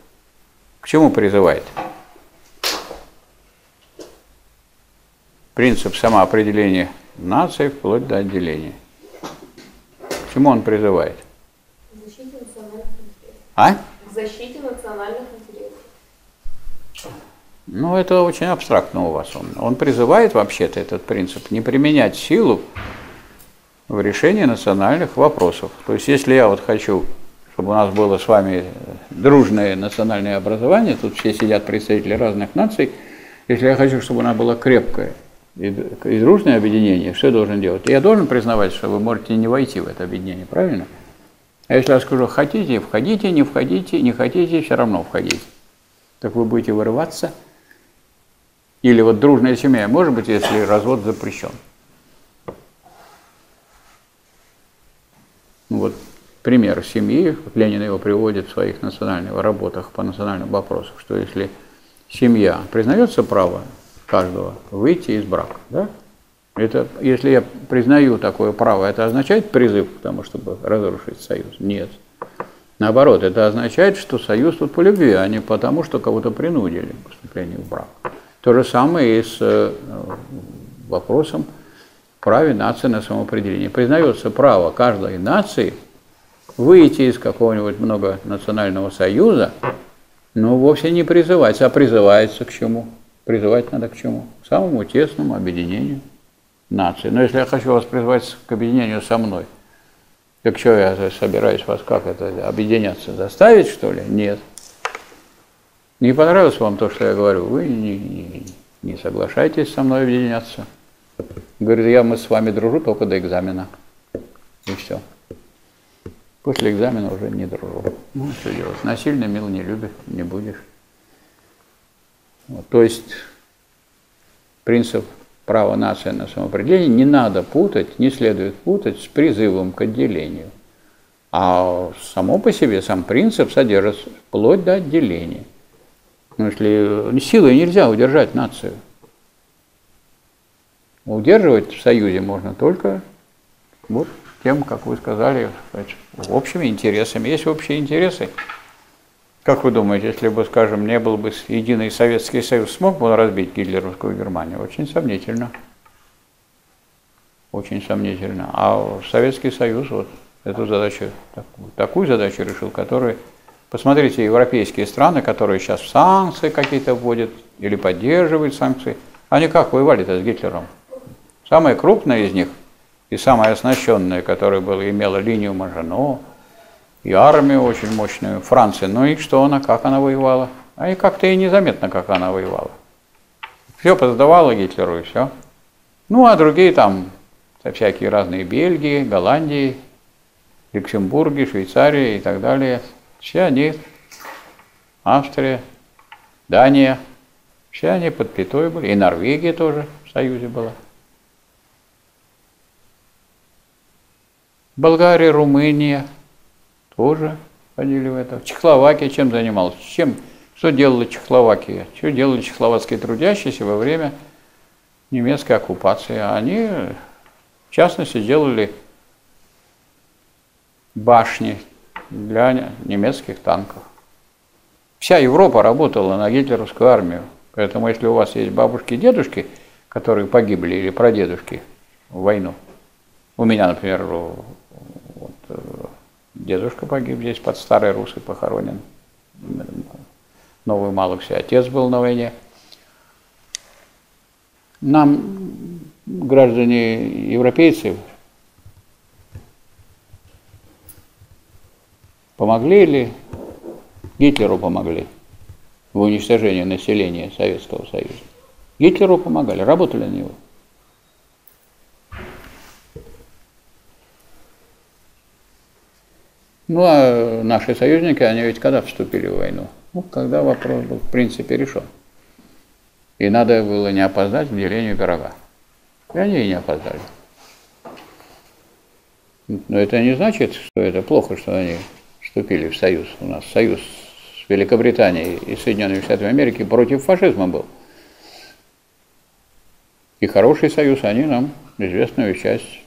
к чему призывает? Принцип самоопределения нации вплоть до отделения. К чему он призывает? К защите национальных интересов. А? К защите национальных интересов. Ну, это очень абстрактно у вас. Он, он призывает вообще-то этот принцип не применять силу в решении национальных вопросов. То есть, если я вот хочу, чтобы у нас было с вами дружное национальное образование, тут все сидят представители разных наций, если я хочу, чтобы у нас было крепкое и, дружное объединение, что я должен делать? Я должен признавать, что вы можете не войти в это объединение, правильно? А если я скажу, хотите, входите, не входите, не хотите, все равно входите. Так вы будете вырываться – или вот дружная семья, может быть, если развод запрещен. Ну вот пример семьи, Ленин его приводит в своих национальных работах по национальным вопросам, что если семья признается право каждого выйти из брака, да? Это, если я признаю такое право, это означает призыв к тому, чтобы разрушить союз? Нет. Наоборот, это означает, что союз тут по любви, а не потому, что кого-то принудили к вступлению в брак. То же самое и с э, вопросом праве нации на самоопределение. Признается право каждой нации выйти из какого-нибудь многонационального союза, но вовсе не призывается, а призывается к чему? Призывать надо к чему? К самому тесному объединению нации. Но если я хочу вас призвать к объединению со мной, так что я собираюсь вас как это, объединяться, заставить что ли? Нет. Не понравилось вам то, что я говорю, вы не, не, не соглашайтесь со мной объединяться. Говорит, я мы с вами дружу только до экзамена. И все. После экзамена уже не дружу. Ну, что делать? Насильно мил не любишь, не будешь. То есть принцип права нации на самоопределение не надо путать, не следует путать с призывом к отделению. А само по себе, сам принцип содержит вплоть до отделения. Ну, если силой нельзя удержать нацию. Удерживать в союзе можно только вот тем, как вы сказали, общими интересами. Есть общие интересы. Как вы думаете, если бы, скажем, не был бы единый Советский Союз, смог бы он разбить гитлеровскую Германию? Очень сомнительно. Очень сомнительно. А Советский Союз вот эту задачу, такую, такую задачу решил, которая Посмотрите, европейские страны, которые сейчас санкции какие-то вводят или поддерживают санкции, они как воевали-то с Гитлером? Самая крупная из них и самая оснащенная, которая была, имела линию Мажино, и армию очень мощную, Франция. Ну и что она, как она воевала? А и как-то и незаметно, как она воевала. Все поздавала Гитлеру и все. Ну, а другие там, всякие разные Бельгии, Голландии, Люксембурги, Швейцарии и так далее – все они, Австрия, Дания, все они под пятой были, и Норвегия тоже в Союзе была. Болгария, Румыния тоже входили в это. Чехословакия чем занималась? Чем, что делала Чехословакия? Что делали чехословацкие трудящиеся во время немецкой оккупации? Они, в частности, делали башни для немецких танков. Вся Европа работала на гитлеровскую армию. Поэтому если у вас есть бабушки и дедушки, которые погибли, или прадедушки в войну, у меня, например, вот, э, дедушка погиб здесь под Старой Русой похоронен. Новый Малоксе отец был на войне. Нам, граждане европейцы, Помогли ли Гитлеру помогли в уничтожении населения Советского Союза. Гитлеру помогали, работали на него. Ну, а наши союзники, они ведь когда вступили в войну? Ну, когда вопрос был, в принципе, решен. И надо было не опоздать к делению пирога. И они и не опоздали. Но это не значит, что это плохо, что они вступили в союз. У нас союз с Великобританией и Соединенными Штатами Америки против фашизма был. И хороший союз, они нам известную часть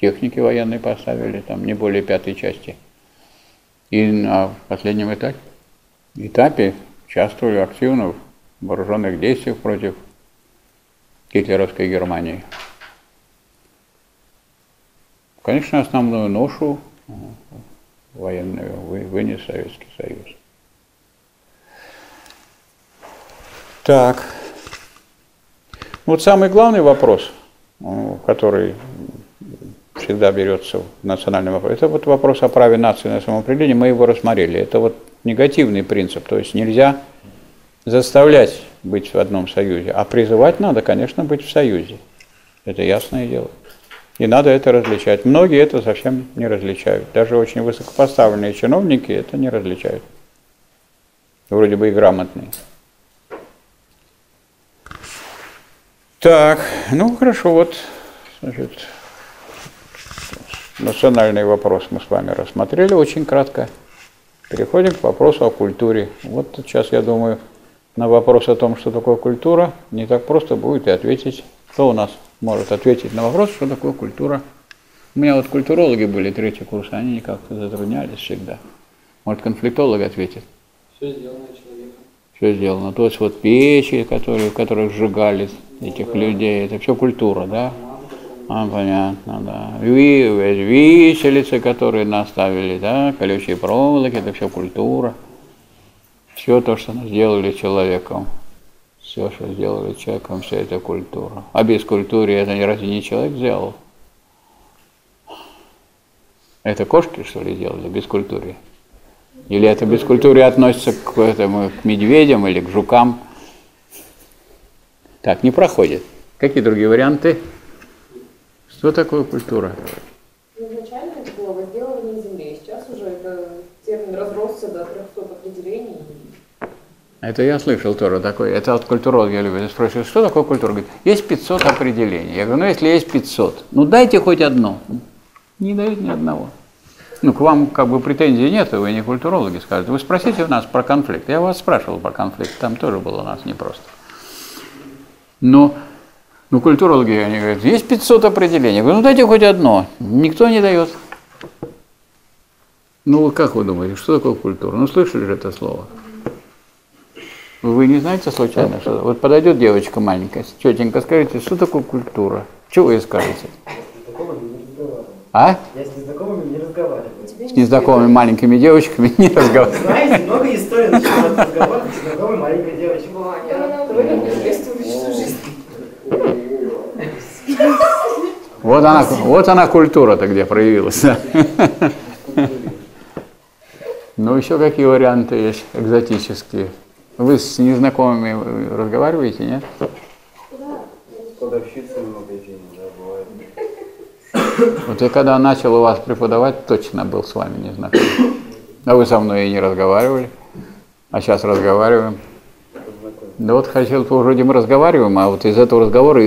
техники военной поставили, там не более пятой части. И на последнем этапе, этапе участвовали активно в вооруженных действиях против гитлеровской Германии. Конечно, основную ношу военную вынес Советский Союз. Так. Вот самый главный вопрос, который всегда берется в национальном вопросе, это вот вопрос о праве нации на самоопределение. Мы его рассмотрели. Это вот негативный принцип, то есть нельзя заставлять быть в одном союзе, а призывать надо, конечно, быть в союзе. Это ясное дело. И надо это различать. Многие это совсем не различают. Даже очень высокопоставленные чиновники это не различают. Вроде бы и грамотные. Так, ну хорошо, вот, значит, национальный вопрос мы с вами рассмотрели очень кратко. Переходим к вопросу о культуре. Вот сейчас, я думаю, на вопрос о том, что такое культура, не так просто будет и ответить. Кто у нас может ответить на вопрос, что такое культура? У меня вот культурологи были третий курс, они никак затруднялись всегда. Может, конфликтолог ответит? Все сделано человеком. Все сделано. То есть вот печи, которые, в которых сжигали этих людей, это все культура, да? А, понятно, да. Ви, виселицы, которые наставили, да, колючие проволоки, это все культура. Все то, что сделали человеком. Все, что сделали человеком, все это культура. А без культуры это не разве не человек сделал? Это кошки, что ли, сделали без культуры? Или это без культуры относится к, этому, к медведям или к жукам? Так, не проходит. Какие другие варианты? Что такое культура? Изначально это было возделывание земли. Сейчас уже это термин разросся до 300 определений. Это я слышал тоже такое. Это от культурологи любят. Спрашивают, что такое культура? Говорит, есть 500 определений. Я говорю, ну если есть 500, ну дайте хоть одно. Не дают ни одного. Ну, к вам как бы претензий нет, вы не культурологи, скажут. Вы спросите у нас про конфликт. Я вас спрашивал про конфликт, там тоже было у нас непросто. Но ну, культурологи, они говорят, есть 500 определений. Я говорю, ну дайте хоть одно. Никто не дает. Ну, как вы думаете, что такое культура? Ну, слышали же это слово? Вы не знаете случайно, что Вот подойдет девочка маленькая, тетенька, скажите, что такое культура? Что вы ей скажете? А? Я с незнакомыми не разговариваю. С незнакомыми маленькими девочками не разговариваю. Знаете, много историй начинают разговор с незнакомой маленькой девочкой. Вот она, вот она культура-то где проявилась. Ну, еще какие варианты есть экзотические? Вы с незнакомыми разговариваете, нет? Продавщицы в магазине, да, бывает. Вот я когда начал у вас преподавать, точно был с вами не знаком. А вы со мной и не разговаривали, а сейчас разговариваем. Да вот хотел, вроде мы разговариваем, а вот из этого разговора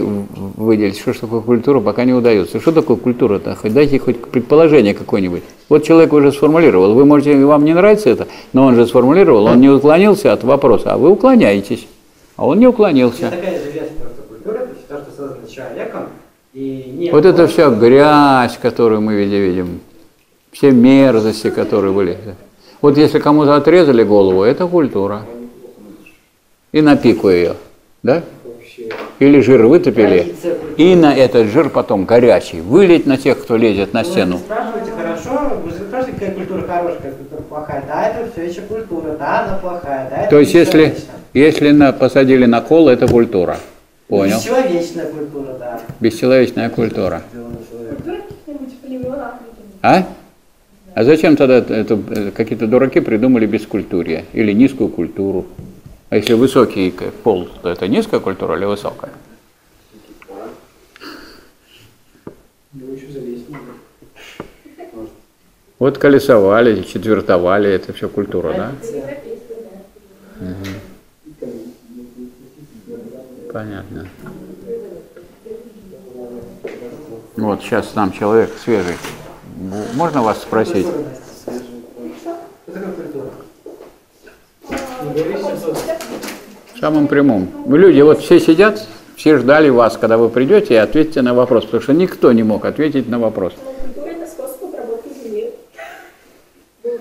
выделить, что такое культура, пока не удается. Что такое культура-то? Хоть дайте хоть предположение какое-нибудь. Вот человек уже сформулировал, вы можете, вам не нравится это, но он же сформулировал, он не уклонился от вопроса, а вы уклоняетесь, а он не Это уклонился. такая же версия просто культуры, то есть то, что создано человеком, и нет. Вот это вся грязь, которую мы везде видим, все мерзости, которые были. Вот если кому-то отрезали голову, это культура. И на пику ее, да? Или жир вытопили, и на этот жир потом горячий вылить на тех, кто лезет на Вы стену. спрашиваете хорошо, вы спрашиваете, какая культура хорошая, какая культура плохая. Да, это все еще культура, да, она плохая, да, это То есть если, если на, посадили на кол, это культура. Понял? Бесчеловечная культура, да. Бесчеловечная культура. Культура каких-нибудь племен Африки. А? А зачем тогда это, какие-то дураки придумали бескультурье или низкую культуру? А если высокий пол, то это низкая культура или высокая? Надо. Вот колесовали, четвертовали, это все культура, да? Понятно. Вот сейчас нам человек свежий. Можно вас спросить? Культура, Настя, скажи. Что такое культура? Не говори сейчас В самом прямом. Люди вот все сидят, все ждали вас, когда вы придете и ответите на вопрос, потому что никто не мог ответить на вопрос.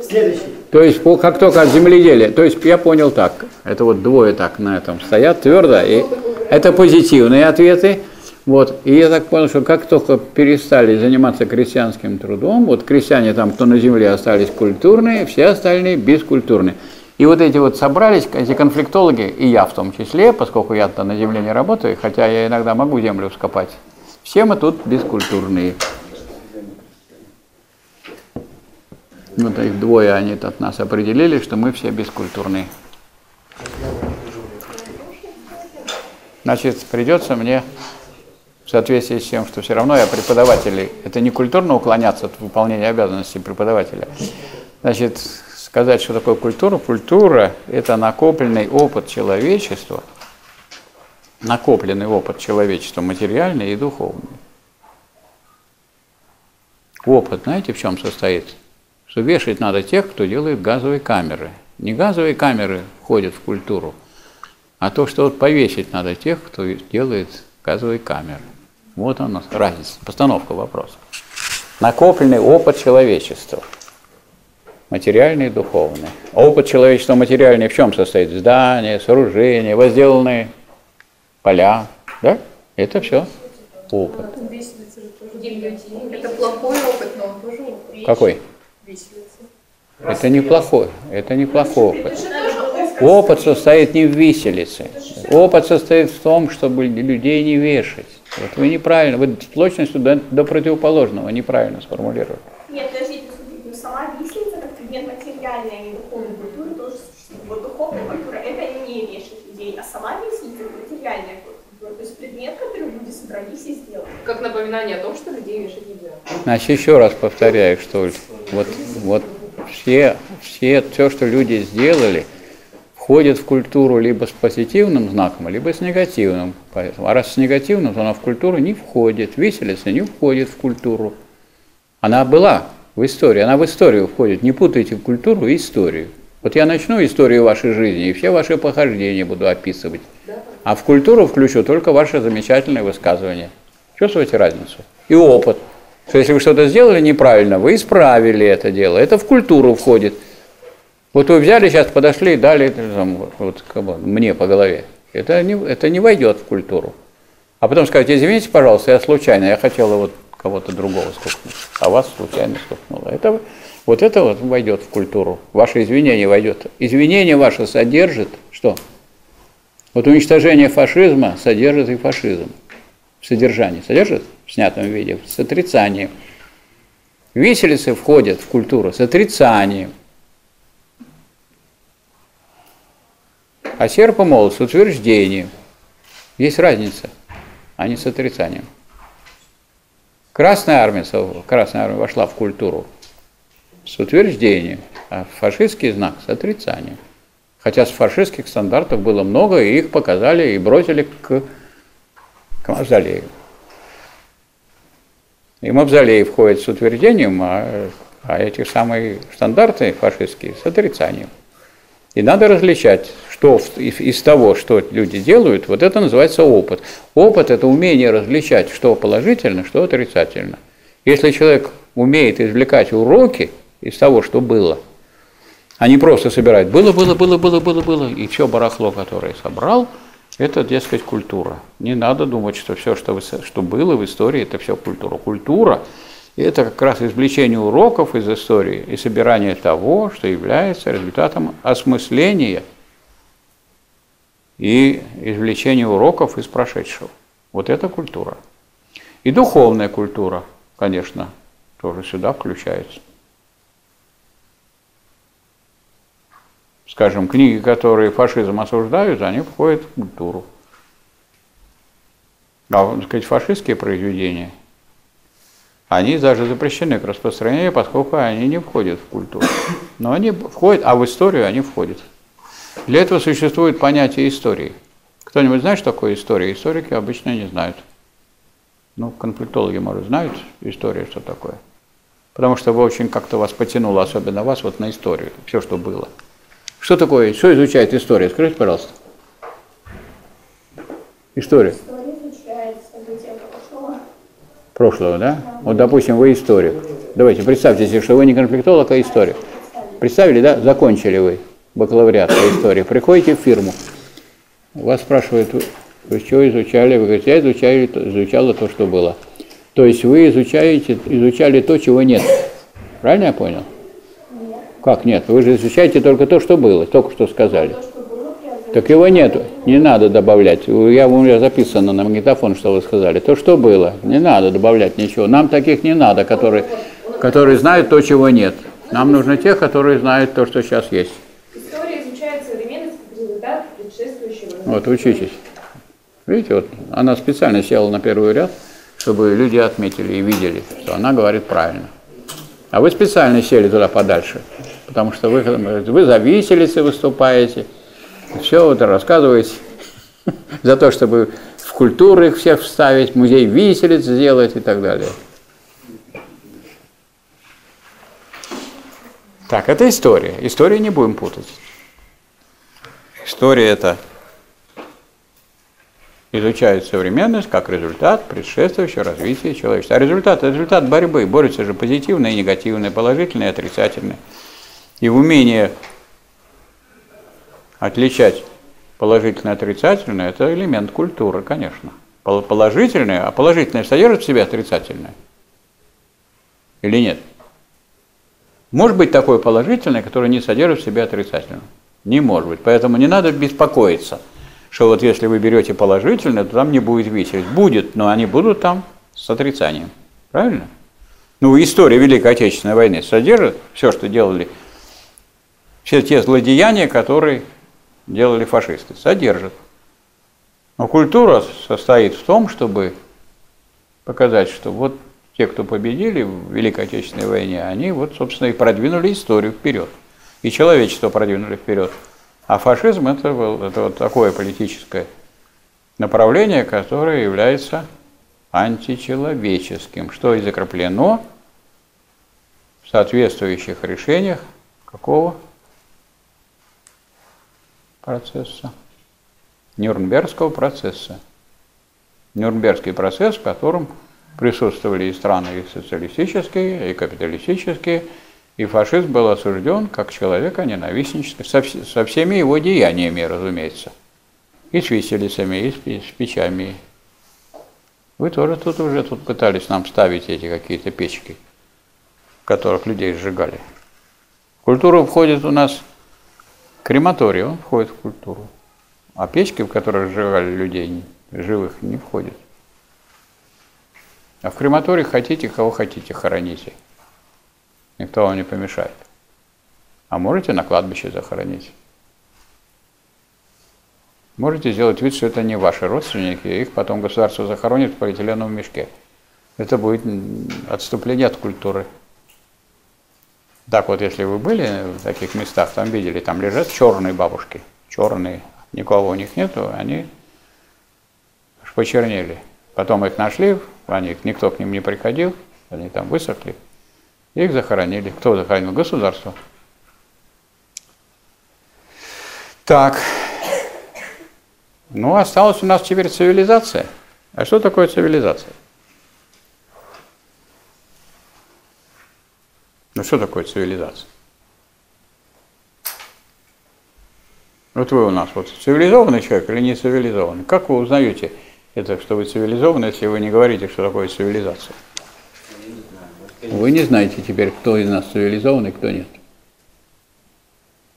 Следующий. То есть как только от земледелия, то есть я понял так, это вот двое так на этом стоят твердо, и это позитивные ответы. Вот, и я так понял, что как только перестали заниматься крестьянским трудом, вот крестьяне там, кто на земле остались культурные, все остальные бескультурные. И вот эти вот собрались, эти конфликтологи, и я в том числе, поскольку я-то на земле не работаю, хотя я иногда могу землю вскопать, все мы тут бескультурные. Вот их двое, они от нас определили, что мы все бескультурные. Значит, придется мне в соответствии с тем, что все равно я преподаватель, это не культурно уклоняться от выполнения обязанностей преподавателя. Значит, сказать, что такое культура. Культура – это накопленный опыт человечества, накопленный опыт человечества материальный и духовный. Опыт, знаете, в чем состоит? Что вешать надо тех, кто делает газовые камеры. Не газовые камеры входят в культуру, а то, что вот повесить надо тех, кто делает газовые камеры. Вот она разница, постановка вопроса. Накопленный опыт человечества. Материальный и духовный. А опыт человечества материальный в чем состоит? Здания, сооружения, возделанные поля. Да? Это все опыт. Это плохой опыт, но он тоже опыт. Какой? Это неплохой, это неплохой опыт. Опыт состоит не в виселице. Опыт состоит в том, чтобы людей не вешать. Вот вы неправильно, вы с точностью до, до противоположного неправильно сформулировали. Нет, подождите, смотрите, ну сама виселица как предмет материальной, а не духовной культуры тоже существует. Вот духовная культура это не вешать людей, а сама это материальная культура. То есть предмет, который люди собрались и сделали. Как напоминание о том, что людей вешать нельзя. Значит, еще раз повторяю, что вот, вот все, все, все, что люди сделали, входит в культуру либо с позитивным знаком, либо с негативным. Поэтому, а раз с негативным, то она в культуру не входит. Виселица не входит в культуру. Она была в истории, она в историю входит. Не путайте культуру и историю. Вот я начну историю вашей жизни, и все ваши похождения буду описывать. А в культуру включу только ваши замечательные высказывания. Чувствуете разницу? И опыт. Что если вы что-то сделали неправильно, вы исправили это дело. Это в культуру входит. Вот вы взяли сейчас, подошли и дали там, вот, мне по голове. Это не, это не войдет в культуру. А потом сказать, извините, пожалуйста, я случайно, я хотела вот кого-то другого стукнуть, а вас случайно стукнуло. Это, вот это вот войдет в культуру. Ваше извинение войдет. Извинение ваше содержит что? Вот уничтожение фашизма содержит и фашизм. В содержании содержит в снятом виде, с отрицанием. Виселицы входят в культуру с отрицанием. А серп и молот с утверждением. Есть разница, а не с отрицанием. Красная армия, Красная армия вошла в культуру с утверждением, а фашистский знак с отрицанием. Хотя с фашистских стандартов было много, и их показали и бросили к, к мавзолею. И мавзолей входит с утверждением, а, а эти самые стандарты фашистские с отрицанием. И надо различать, что из, того, что люди делают, вот это называется опыт. Опыт – это умение различать, что положительно, что отрицательно. Если человек умеет извлекать уроки из того, что было, а не просто собирать было, было, было, было, было, было, и все барахло, которое собрал, это, дескать, культура. Не надо думать, что все, что, вы, что было в истории, это все культура. Культура – и это как раз извлечение уроков из истории и собирание того, что является результатом осмысления и извлечения уроков из прошедшего. Вот это культура. И духовная культура, конечно, тоже сюда включается. Скажем, книги, которые фашизм осуждают, они входят в культуру. А, так сказать, фашистские произведения – они даже запрещены к распространению, поскольку они не входят в культуру. Но они входят, а в историю они входят. Для этого существует понятие истории. Кто-нибудь знает, что такое история? Историки обычно не знают. Ну, конфликтологи, может, знают историю, что такое. Потому что вы очень как-то вас потянуло, особенно вас, вот на историю, все, что было. Что такое, что изучает история? Скажите, пожалуйста. История. История. Прошлого, да? Вот, допустим, вы историк. Давайте, представьте себе, что вы не конфликтолог, а историк. Представили, да? Закончили вы бакалавриат по истории. Приходите в фирму. Вас спрашивают, вы что изучали? Вы говорите, я изучаю, изучала то, что было. То есть вы изучаете, изучали то, чего нет. Правильно я понял? Нет. Как нет? Вы же изучаете только то, что было, только что сказали. То, что было, преобразовано. Так его нету, не надо добавлять. Я, у меня записано на магнитофон, что вы сказали. То, что было, не надо добавлять ничего. Нам таких не надо, которые, которые знают то, чего нет. Нам нужны те, которые знают то, что сейчас есть. История изучает современность как результат предшествующего Вот, учитесь. Видите, вот она специально села на первый ряд, чтобы люди отметили и видели, что она говорит правильно. А вы специально сели туда подальше, потому что вы, вы за виселицы выступаете, все вот рассказываете за то, чтобы в культуру их всех вставить, музей виселиц сделать и так далее. Так, это история. Историю не будем путать. История это изучает современность как результат предшествующего развития человечества. А результат – это результат борьбы. Борются же позитивные и негативные, положительные и отрицательные. И умение отличать положительное отрицательное – это элемент культуры, конечно. Пол- Положительное, а положительное содержит в себе отрицательное? Или нет? Может быть такое положительное, которое не содержит в себе отрицательное? Не может быть. Поэтому не надо беспокоиться – что вот если вы берете положительное, то там не будет виселиц. Будет, но они будут там с отрицанием. Правильно? Ну, история Великой Отечественной войны содержит все, что делали, все те злодеяния, которые делали фашисты, содержит. Но культура состоит в том, чтобы показать, что вот те, кто победили в Великой Отечественной войне, они вот, собственно, и продвинули историю вперед. И человечество продвинули вперед. А фашизм это, был, это вот такое политическое направление, которое является античеловеческим, что и закреплено в соответствующих решениях какого процесса? Нюрнбергского процесса. Нюрнбергский процесс, в котором присутствовали и страны и социалистические, и капиталистические, и фашизм был осужден как человека ненавистнический, со, со всеми его деяниями, разумеется. И с виселицами, и с, с печами. Вы тоже тут уже тут пытались нам ставить эти какие-то печки, в которых людей сжигали. Культура входит у нас, крематорий, он входит в культуру. А печки, в которых сжигали людей живых, не входят. А в крематории хотите, кого хотите, хороните. Никто вам не помешает. А можете на кладбище захоронить. Можете сделать вид, что это не ваши родственники, и их потом государство захоронит в полиэтиленовом мешке. Это будет отступление от культуры. Так вот, если вы были в таких местах, там видели, там лежат черные бабушки, черные, никого у них нету, они почернели. Потом их нашли, они, никто к ним не приходил, они там высохли. Их захоронили. Кто захоронил? Государство. Так. Ну, осталась у нас теперь цивилизация. А что такое цивилизация? Ну, что такое цивилизация? Вот вы у нас вот цивилизованный человек или не цивилизованный? Как вы узнаете это, что вы цивилизованный, если вы не говорите, что такое цивилизация? Вы не знаете теперь, кто из нас цивилизованный, кто нет.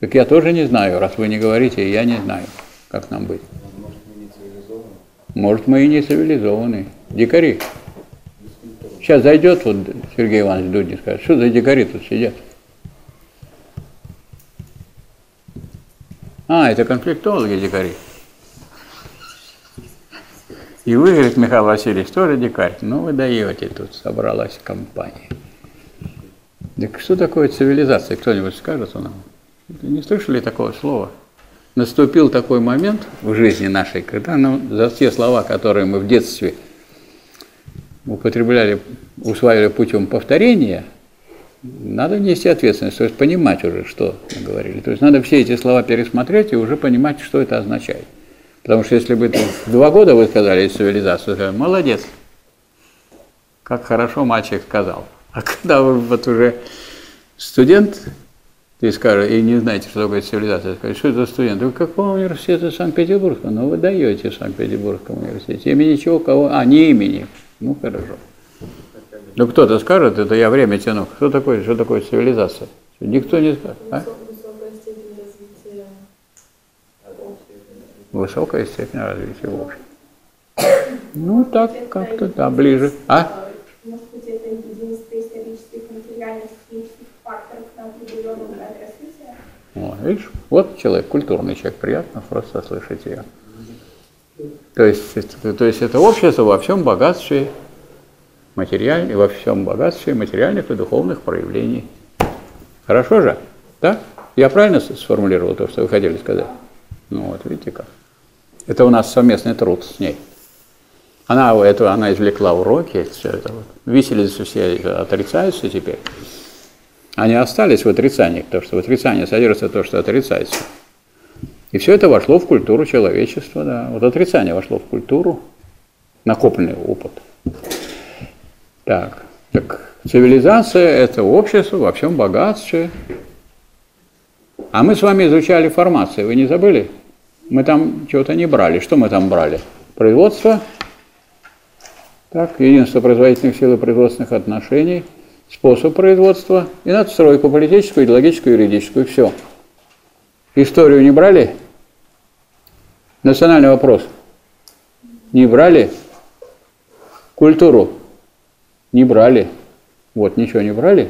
Так я тоже не знаю, раз вы не говорите, я не знаю, как нам быть. Может, мы не цивилизованы? Может, мы и. Дикари. Сейчас зайдет вот Сергей Иванович Дудин скажет, что за дикари тут сидят? А, это конфликтологи дикари. И вы, говорит Михаил Васильевич, тоже дикарь. Ну, вы даете, тут собралась компания. Так что такое цивилизация? Кто-нибудь скажет нам? Не слышали такого слова? Наступил такой момент в жизни нашей, когда ну, за те слова, которые мы в детстве употребляли, усваивали путем повторения, надо нести ответственность, то есть понимать уже, что мы говорили. То есть надо все эти слова пересмотреть и уже понимать, что это означает. Потому что если бы два года вы сказали цивилизацию, сказали, молодец, как хорошо мальчик сказал. А когда вы вот уже студент, ты скажешь, и не знаете, что такое цивилизация, скажешь, что это студент? Вы какого университета Санкт-Петербурга? Ну, вы даете Санкт-Петербургском университете. Имени чего, кого? А, не имени. Ну, хорошо. Ну, кто-то скажет, это я время тяну. Что такое, что такое цивилизация? Никто не скажет. А? Высокая степень развития развития общества. Ну, так как-то, да, ближе. А? Может быть, это единство исторических, материальных, факторов на определенном развития? Вот, видишь, вот человек, культурный человек, приятно просто слышать ее. То есть, то есть это общество во всем богатстве материальных, во всем богатстве материальных и духовных проявлений. Хорошо же? Да? Я правильно сформулировал то, что вы хотели сказать? Ну вот, видите как. Это у нас совместный труд с ней. Она, это, она извлекла уроки, все это вот. Виселицы все отрицаются теперь. Они остались в отрицании, потому что в отрицании содержится то, что отрицается. И все это вошло в культуру человечества, да. Вот отрицание вошло в культуру, накопленный опыт. Так, так цивилизация – это общество во всем богатстве. А мы с вами изучали формации, вы не забыли? Мы там чего-то не брали. Что мы там брали? Производство, так, единство производительных сил и производственных отношений, способ производства и надстройку политическую, идеологическую, юридическую. Все. Историю не брали? Национальный вопрос. Не брали? Культуру? Не брали. Вот, ничего не брали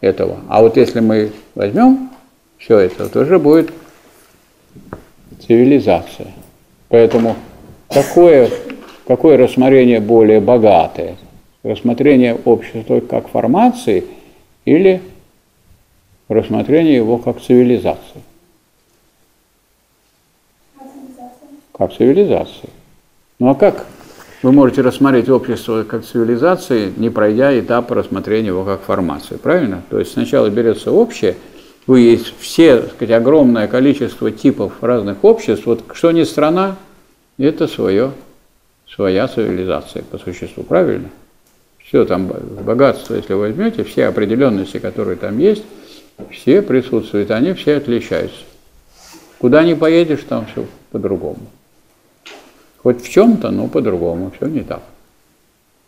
этого. А вот если мы возьмем все это, то уже будет цивилизация. Поэтому какое, какое рассмотрение более богатое? Рассмотрение общества как формации или рассмотрение его как цивилизации? Как цивилизации. Ну а как вы можете рассмотреть общество как цивилизации, не пройдя этап рассмотрения его как формации, правильно? То есть сначала берется общее, вы есть все, так сказать, огромное количество типов разных обществ, вот что ни страна, это свое, своя цивилизация по существу, правильно? Все там богатство, если вы возьмете, все определенности, которые там есть, все присутствуют, они все отличаются. Куда не поедешь, там все по-другому. Хоть в чем-то, но по-другому, все не так.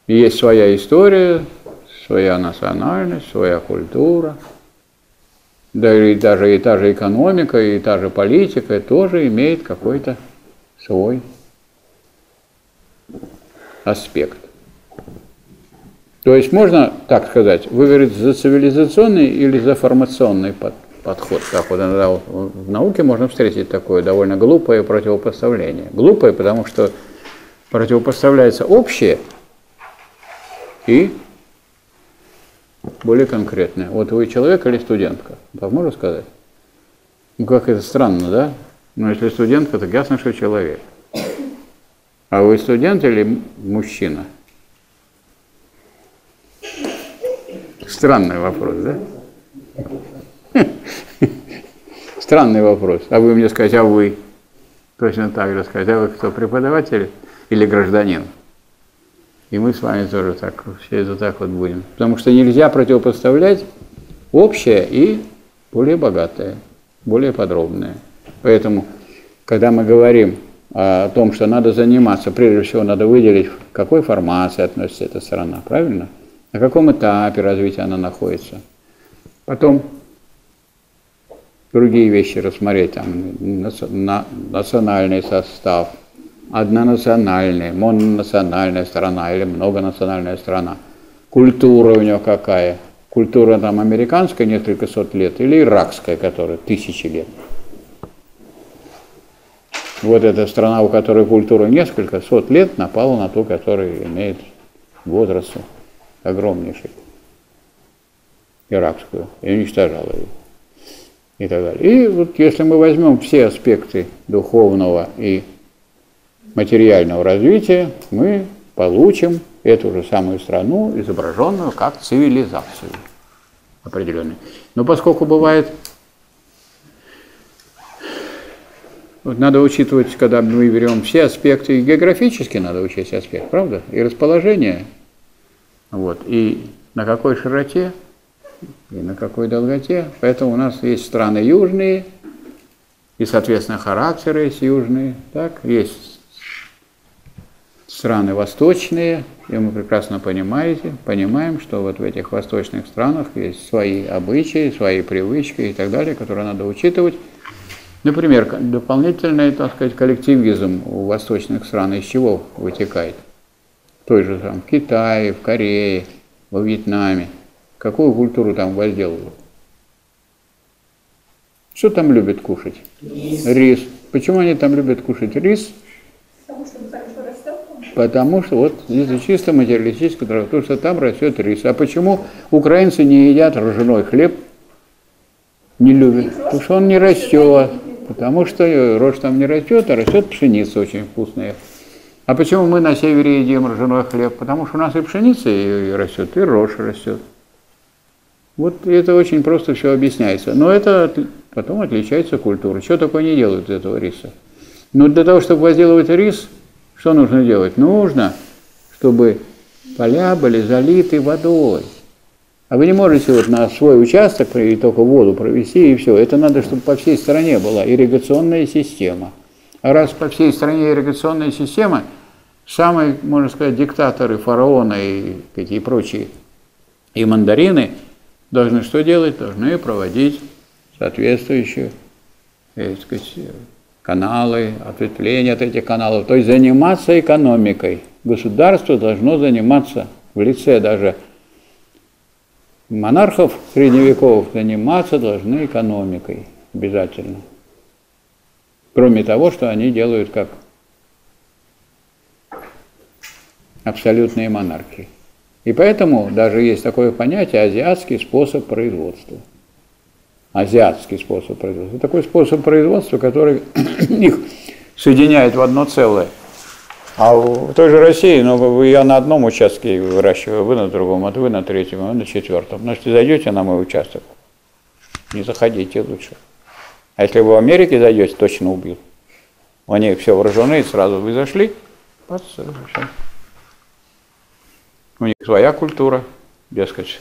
И есть своя история, своя национальность, своя культура, да и даже и та же экономика, и та же политика тоже имеет какой-то свой аспект. То есть можно так сказать, вы говорите, за цивилизационный или за формационный под, подход. Как вот в науке можно встретить такое довольно глупое противопоставление. Глупое, потому что противопоставляется общее и более конкретное. Вот вы человек или студентка? Так можно сказать? Ну как это странно, да? Но если студентка, так ясно, что человек. А вы студент или мужчина? Странный вопрос, да? Странный вопрос. А вы мне скажете, а вы? Точно так же сказать, а вы кто, преподаватель или гражданин? И мы с вами тоже так, все это так вот будем. Потому что нельзя противопоставлять общее и более богатое, более подробное. Поэтому, когда мы говорим о том, что надо заниматься, прежде всего надо выделить, к какой формации относится эта страна, правильно? На каком этапе развития она находится. Потом другие вещи рассмотреть, там, национальный состав, однонациональная, мононациональная страна или многонациональная страна. Культура у нее какая? Культура там американская несколько сот лет или иракская, которая тысячи лет. вот эта страна, у которой культура несколько сот лет, напала на ту, которая имеет возраст огромнейший, иракскую, и уничтожала ее. И так далее. И вот если мы возьмем все аспекты духовного и материального развития, мы получим эту же самую страну, изображенную как цивилизацию определенную. Но поскольку бывает Вот надо учитывать, когда мы берем все аспекты, и географически надо учесть аспект, правда? И расположение, вот, и на какой широте, и на какой долготе. Поэтому у нас есть страны южные, и, соответственно, характеры есть южные, так, есть страны восточные, и мы прекрасно понимаете, понимаем, что вот в этих восточных странах есть свои обычаи, свои привычки и так далее, которые надо учитывать. Например, дополнительный, так сказать, коллективизм у восточных стран из чего вытекает? Той же там в Китае, в Корее, во Вьетнаме. Какую культуру там возделывают? Что там любят кушать? Рис. Рис. Почему они там любят кушать рис? Потому что мы знаем, что растет. Потому что вот это чисто материалистическое, потому что там растет рис. А почему украинцы не едят ржаной хлеб? Не любят. Потому что он не растет. Потому что рожь там не растет, а растет пшеница очень вкусная. А почему мы на севере едим ржаной хлеб? Потому что у нас и пшеница и растет, и рожь растет. Вот это очень просто все объясняется. Но это от- потом отличается культура. Что такое не делают из этого риса? Но для того, чтобы возделывать рис, что нужно делать? Нужно, чтобы поля были залиты водой. А вы не можете вот на свой участок и только воду провести, и все. Это надо, чтобы по всей стране была ирригационная система. А раз по всей стране ирригационная система, самые, можно сказать, диктаторы, фараоны и какие прочие, и мандарины должны что делать? Должны проводить соответствующие э, так сказать, каналы, ответвления от этих каналов, то есть заниматься экономикой. Государство должно заниматься в лице даже монархов средневековых заниматься должны экономикой обязательно. Кроме того, что они делают как абсолютные монархии. И поэтому даже есть такое понятие азиатский способ производства. Азиатский способ производства. Такой способ производства, который их соединяет в одно целое. А в той же России, ну, я на одном участке выращиваю, вы на другом, а вы на третьем, а вы на четвертом. Значит, зайдете на мой участок, не заходите лучше. А если вы в Америке зайдете, точно убьют. Они все вооружены, сразу вы зашли, сразу всё. У них своя культура, дескать.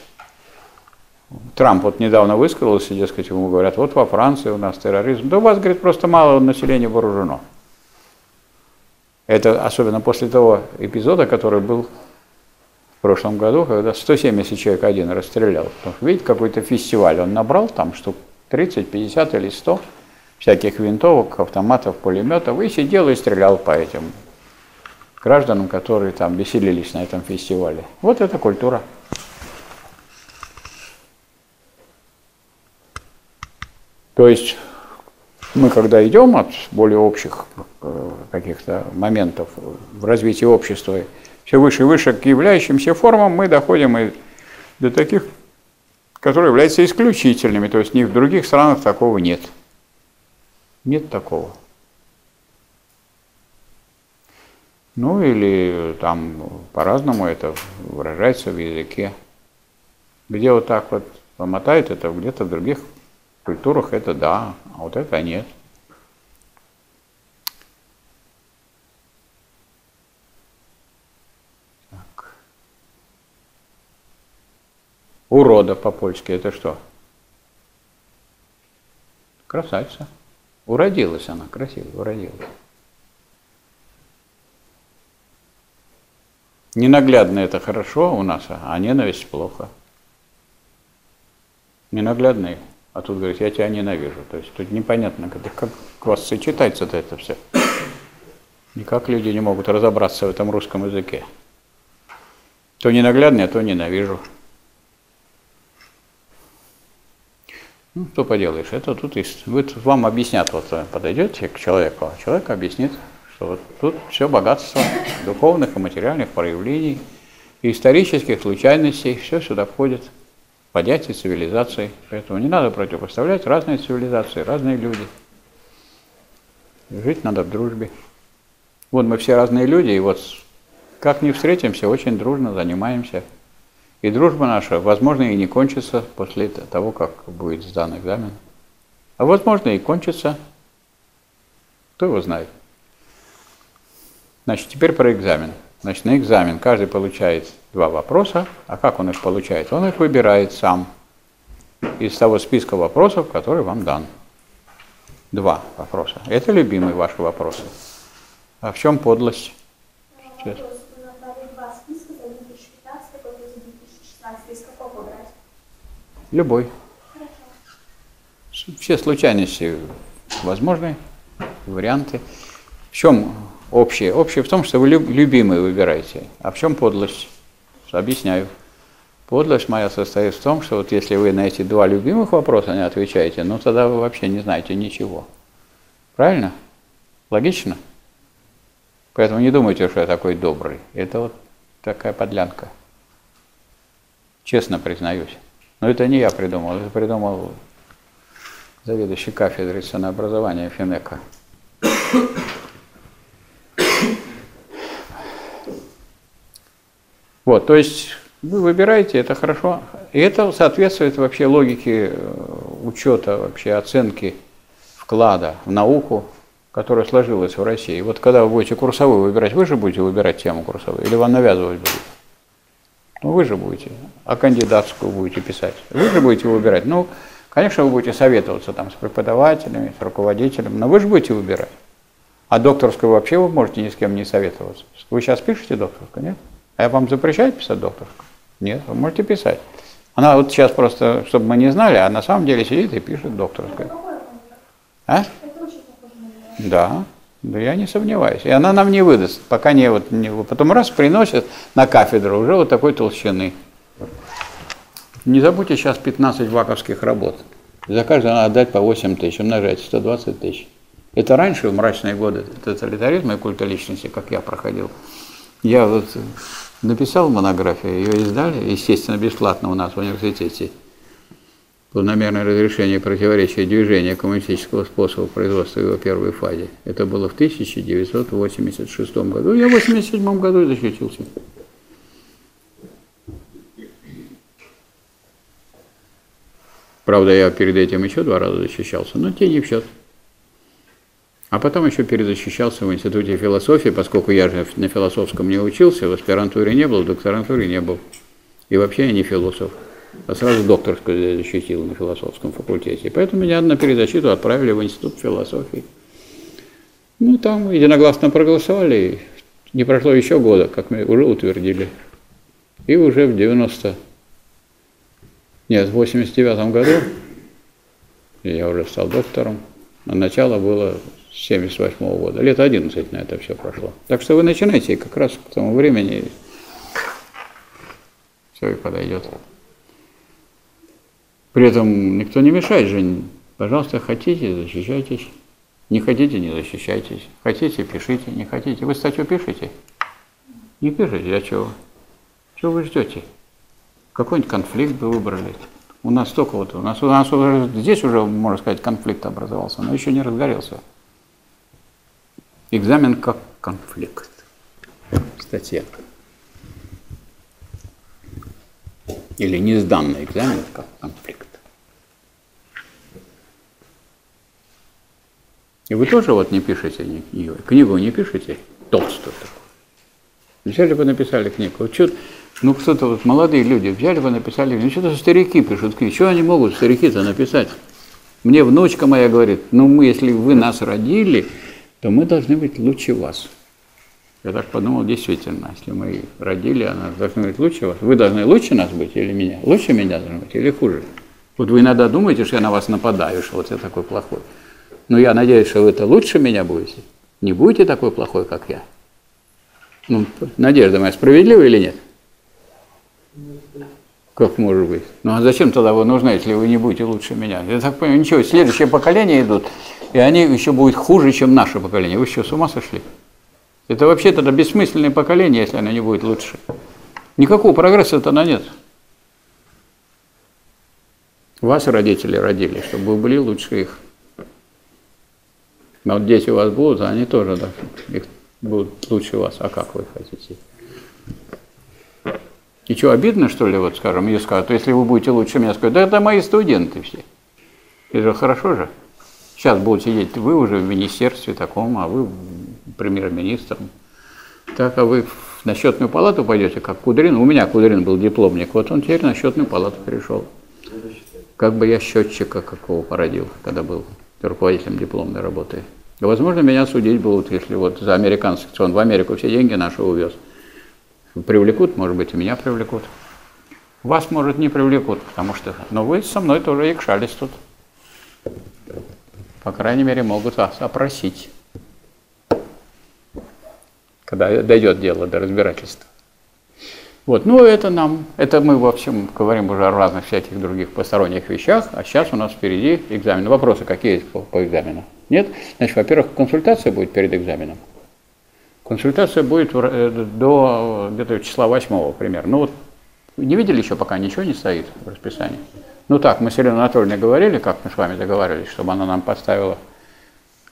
Трамп вот недавно высказался, дескать, ему говорят, вот во Франции у нас терроризм. Да у вас, говорит, просто мало населения вооружено. Это особенно после того эпизода, который был в прошлом году, когда 170 человек один расстрелял. Видите, какой-то фестиваль он набрал, там штук 30, 50 или 100 всяких винтовок, автоматов, пулеметов, и сидел и стрелял по этим гражданам, которые там веселились на этом фестивале. Вот это культура. То есть мы, когда идем от более общих э, каких-то моментов в развитии общества, все выше и выше к являющимся формам, мы доходим и до таких, которые являются исключительными. То есть ни в других странах такого нет. Нет такого. Ну или там по-разному это выражается в языке. Где вот так вот помотает это, где-то в других культурах это да, а вот это нет. Так. Урода по-польски это что? Красавица. Уродилась она, красиво уродилась. Ненаглядно это хорошо у нас, а ненависть плохо. Ненаглядный, а тут говорит, я тебя ненавижу. То есть тут непонятно, как, как у вас сочетается-то это все. Никак люди не могут разобраться в этом русском языке. То ненаглядный, а то ненавижу. Ну, что поделаешь, это тут есть. Вы, вам объяснят, вот подойдете к человеку, а человек объяснит, что вот тут все богатство духовных и материальных проявлений, и исторических случайностей, все сюда входит, понятие цивилизации. Поэтому не надо противопоставлять разные цивилизации, разные люди. Жить надо в дружбе. Вот мы все разные люди, и вот как не встретимся, очень дружно занимаемся. И дружба наша, возможно, и не кончится после того, как будет сдан экзамен. А возможно, и кончится. Кто его знает. Значит, теперь про экзамен. Значит, на экзамен каждый получает два вопроса. А как он их получает? Он их выбирает сам из того списка вопросов, который вам дан. Два вопроса. Это любимые ваши вопросы. А в чем подлость? Сейчас. Вопрос. Вы назвали два списка за 2015, какой-то за 2016. Из какого брать? Любой. Все случайности возможны, варианты. В чем общее? Общее в том, что вы люб- любимые выбираете. А в чем подлость? Объясняю. Подлость моя состоит в том, что вот если вы на эти два любимых вопроса не отвечаете, ну тогда вы вообще не знаете ничего. Правильно? Логично? Поэтому не думайте, что я такой добрый. Это вот такая подлянка. Честно признаюсь. Но это не я придумал, это придумал заведующий кафедрой ценообразования Финека. Вот, то есть вы выбираете, это хорошо. И это соответствует вообще логике э, учета, вообще оценки вклада в науку, которая сложилась в России. Вот когда вы будете курсовую выбирать, вы же будете выбирать тему курсовой, или вам навязывать будут? Ну, вы же будете. А кандидатскую будете писать? Вы же будете выбирать. Ну, конечно, вы будете советоваться там с преподавателями, с руководителем, но вы же будете выбирать. А докторскую вообще вы можете ни с кем не советоваться. Вы сейчас пишете докторскую, нет? А я вам запрещаю писать докторскую? Нет, вы можете писать. Она вот сейчас просто, чтобы мы не знали, а на самом деле сидит и пишет докторскую. А? Да, да я не сомневаюсь. И она нам не выдаст, пока не вот не, потом раз приносит на кафедру уже вот такой толщины. Не забудьте сейчас 15 ваковских работ. За каждую надо отдать по 8 тысяч, умножайте 120 тысяч. Это раньше, в мрачные годы тоталитаризма и культа личности, как я проходил. Я вот написал монографию, ее издали, естественно, бесплатно у нас в университете. Планомерное разрешение противоречия движения коммунистического способа производства в его первой фазе. Это было в 1986 году. Я в 1987 году защитился. Правда, я перед этим еще два раза защищался, но те не в счет. А потом еще перезащищался в Институте философии, поскольку я же на философском не учился, в аспирантуре не был, в докторантуре не был. И вообще я не философ. А сразу докторскую защитил на философском факультете. Поэтому меня на перезащиту отправили в Институт философии. Ну, там единогласно проголосовали. Не прошло еще года, как мы уже утвердили. И уже в 90... Нет, в 89 году я уже стал доктором. А начало было с 78 года. Лет 11 на это все прошло. Так что вы начинайте, и как раз к тому времени все и подойдет. При этом никто не мешает же. Пожалуйста, хотите, защищайтесь. Не хотите, не защищайтесь. Хотите, пишите, не хотите. Вы статью пишете? Не пишите, а чего? Чего вы ждете? Какой-нибудь конфликт бы выбрали. У нас только вот, у нас, у нас уже, здесь уже, можно сказать, конфликт образовался, но еще не разгорелся. Экзамен как конфликт. Статья. Или не сданный экзамен как конфликт. И вы тоже вот не пишете ни- книгу, книгу не пишете, толстую такую. Взяли бы написали книгу. Вот чё- ну кто-то вот молодые люди взяли бы написали, ну что-то старики пишут книги. Что они могут старики-то написать? Мне внучка моя говорит, ну мы, если вы нас родили, то мы должны быть лучше вас. Я так подумал, действительно, если мы родили, она должна быть лучше вас. Вы должны лучше нас быть или меня? Лучше меня должны быть или хуже? Вот вы иногда думаете, что я на вас нападаю, что вот я такой плохой. Но я надеюсь, что вы это лучше меня будете. Не будете такой плохой, как я. Ну, надежда моя справедлива или нет? Как может быть? Ну а зачем тогда вы нужны, если вы не будете лучше меня? Я так понимаю, ничего, следующее поколение идут, и они еще будут хуже, чем наше поколение. Вы что, с ума сошли? Это вообще тогда бессмысленное поколение, если оно не будет лучше. Никакого прогресса тогда нет. Вас родители родили, чтобы вы были лучше их. Но вот дети у вас будут, а они тоже да, их будут лучше вас. А как вы хотите? И что, обидно, что ли, вот, скажем, мне скажут, если вы будете лучше меня, скажут, да это мои студенты все. Это же хорошо же. Сейчас будут сидеть вы уже в министерстве таком, а вы премьер-министром. Так, а вы на счетную палату пойдете, как Кудрин. У меня Кудрин был дипломник, вот он теперь на счетную палату перешел. Как бы я счетчика какого породил, когда был руководителем дипломной работы. Возможно, меня судить будут, если вот за американский он в Америку все деньги наши увез. Привлекут, может быть, и меня привлекут. Вас, может, не привлекут, потому что... Но вы со мной тоже якшались тут. По крайней мере, могут вас опросить, когда дойдет дело до разбирательства. Вот, ну это нам, это мы, в общем, говорим уже о разных всяких других посторонних вещах, а сейчас у нас впереди экзамен. Вопросы какие есть по, по экзамену? Нет? Значит, во-первых, консультация будет перед экзаменом. Консультация будет э, до где-то числа 8 примерно. Ну вот, не видели еще пока, ничего не стоит в расписании. Ну так, мы с Еленой Анатольевной говорили, как мы с вами договаривались, чтобы она нам поставила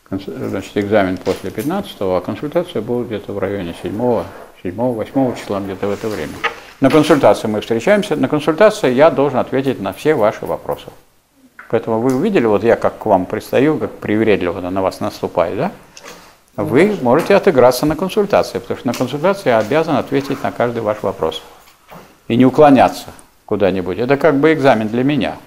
значит, экзамен после 15 а консультация будет где-то в районе 7 7-8 числа, где-то в это время. На консультации мы встречаемся. На консультации я должен ответить на все ваши вопросы. Поэтому вы увидели, вот я как к вам пристаю, как привередливо на вас наступаю, да? Вы можете отыграться на консультации, потому что на консультации я обязан ответить на каждый ваш вопрос. И не уклоняться куда-нибудь. Это как бы экзамен для меня.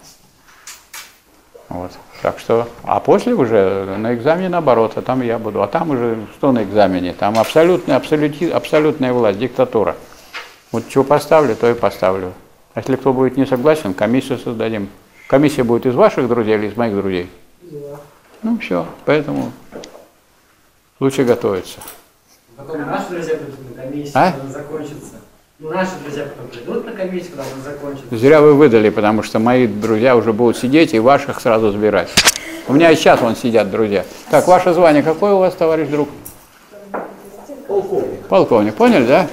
Вот. Так что, а после уже на экзамене наоборот, а там я буду. А там уже что на экзамене? Там абсолютная, абсолюти, абсолютная власть, диктатура. Вот что поставлю, то и поставлю. А если кто будет не согласен, комиссию создадим. Комиссия будет из ваших друзей или из моих друзей? Ну все, поэтому лучше готовиться. Потом наши друзья придут на комиссию, А? закончится. Ну, наши друзья потом придут на комиссию, когда она закончится. Зря вы выдали, потому что мои друзья уже будут сидеть и ваших сразу забирать. У меня и сейчас вон сидят друзья. Так, ваше звание какое у вас, товарищ друг? Полковник. Полковник, поняли, да?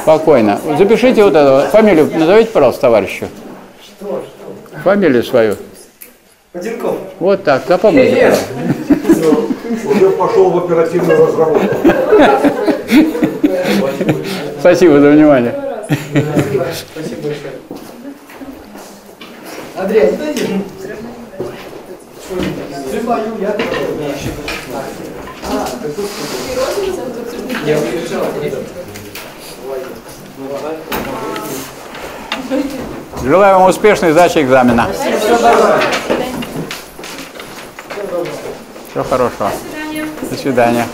Спокойно. Запишите вот это. Фамилию назовите, пожалуйста, товарищу. Что, что? Фамилию свою. Поденков. Вот так, запомните. Уже пошел в оперативную разработку. Спасибо за внимание. Спасибо, большое. Андрей. Снимаю я. Уезжал. Желаю вам успешной сдачи экзамена. Всего хорошего. До свидания.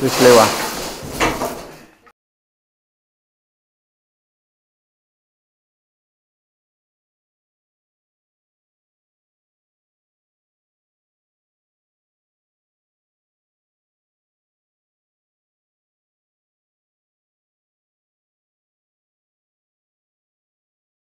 Счастливо.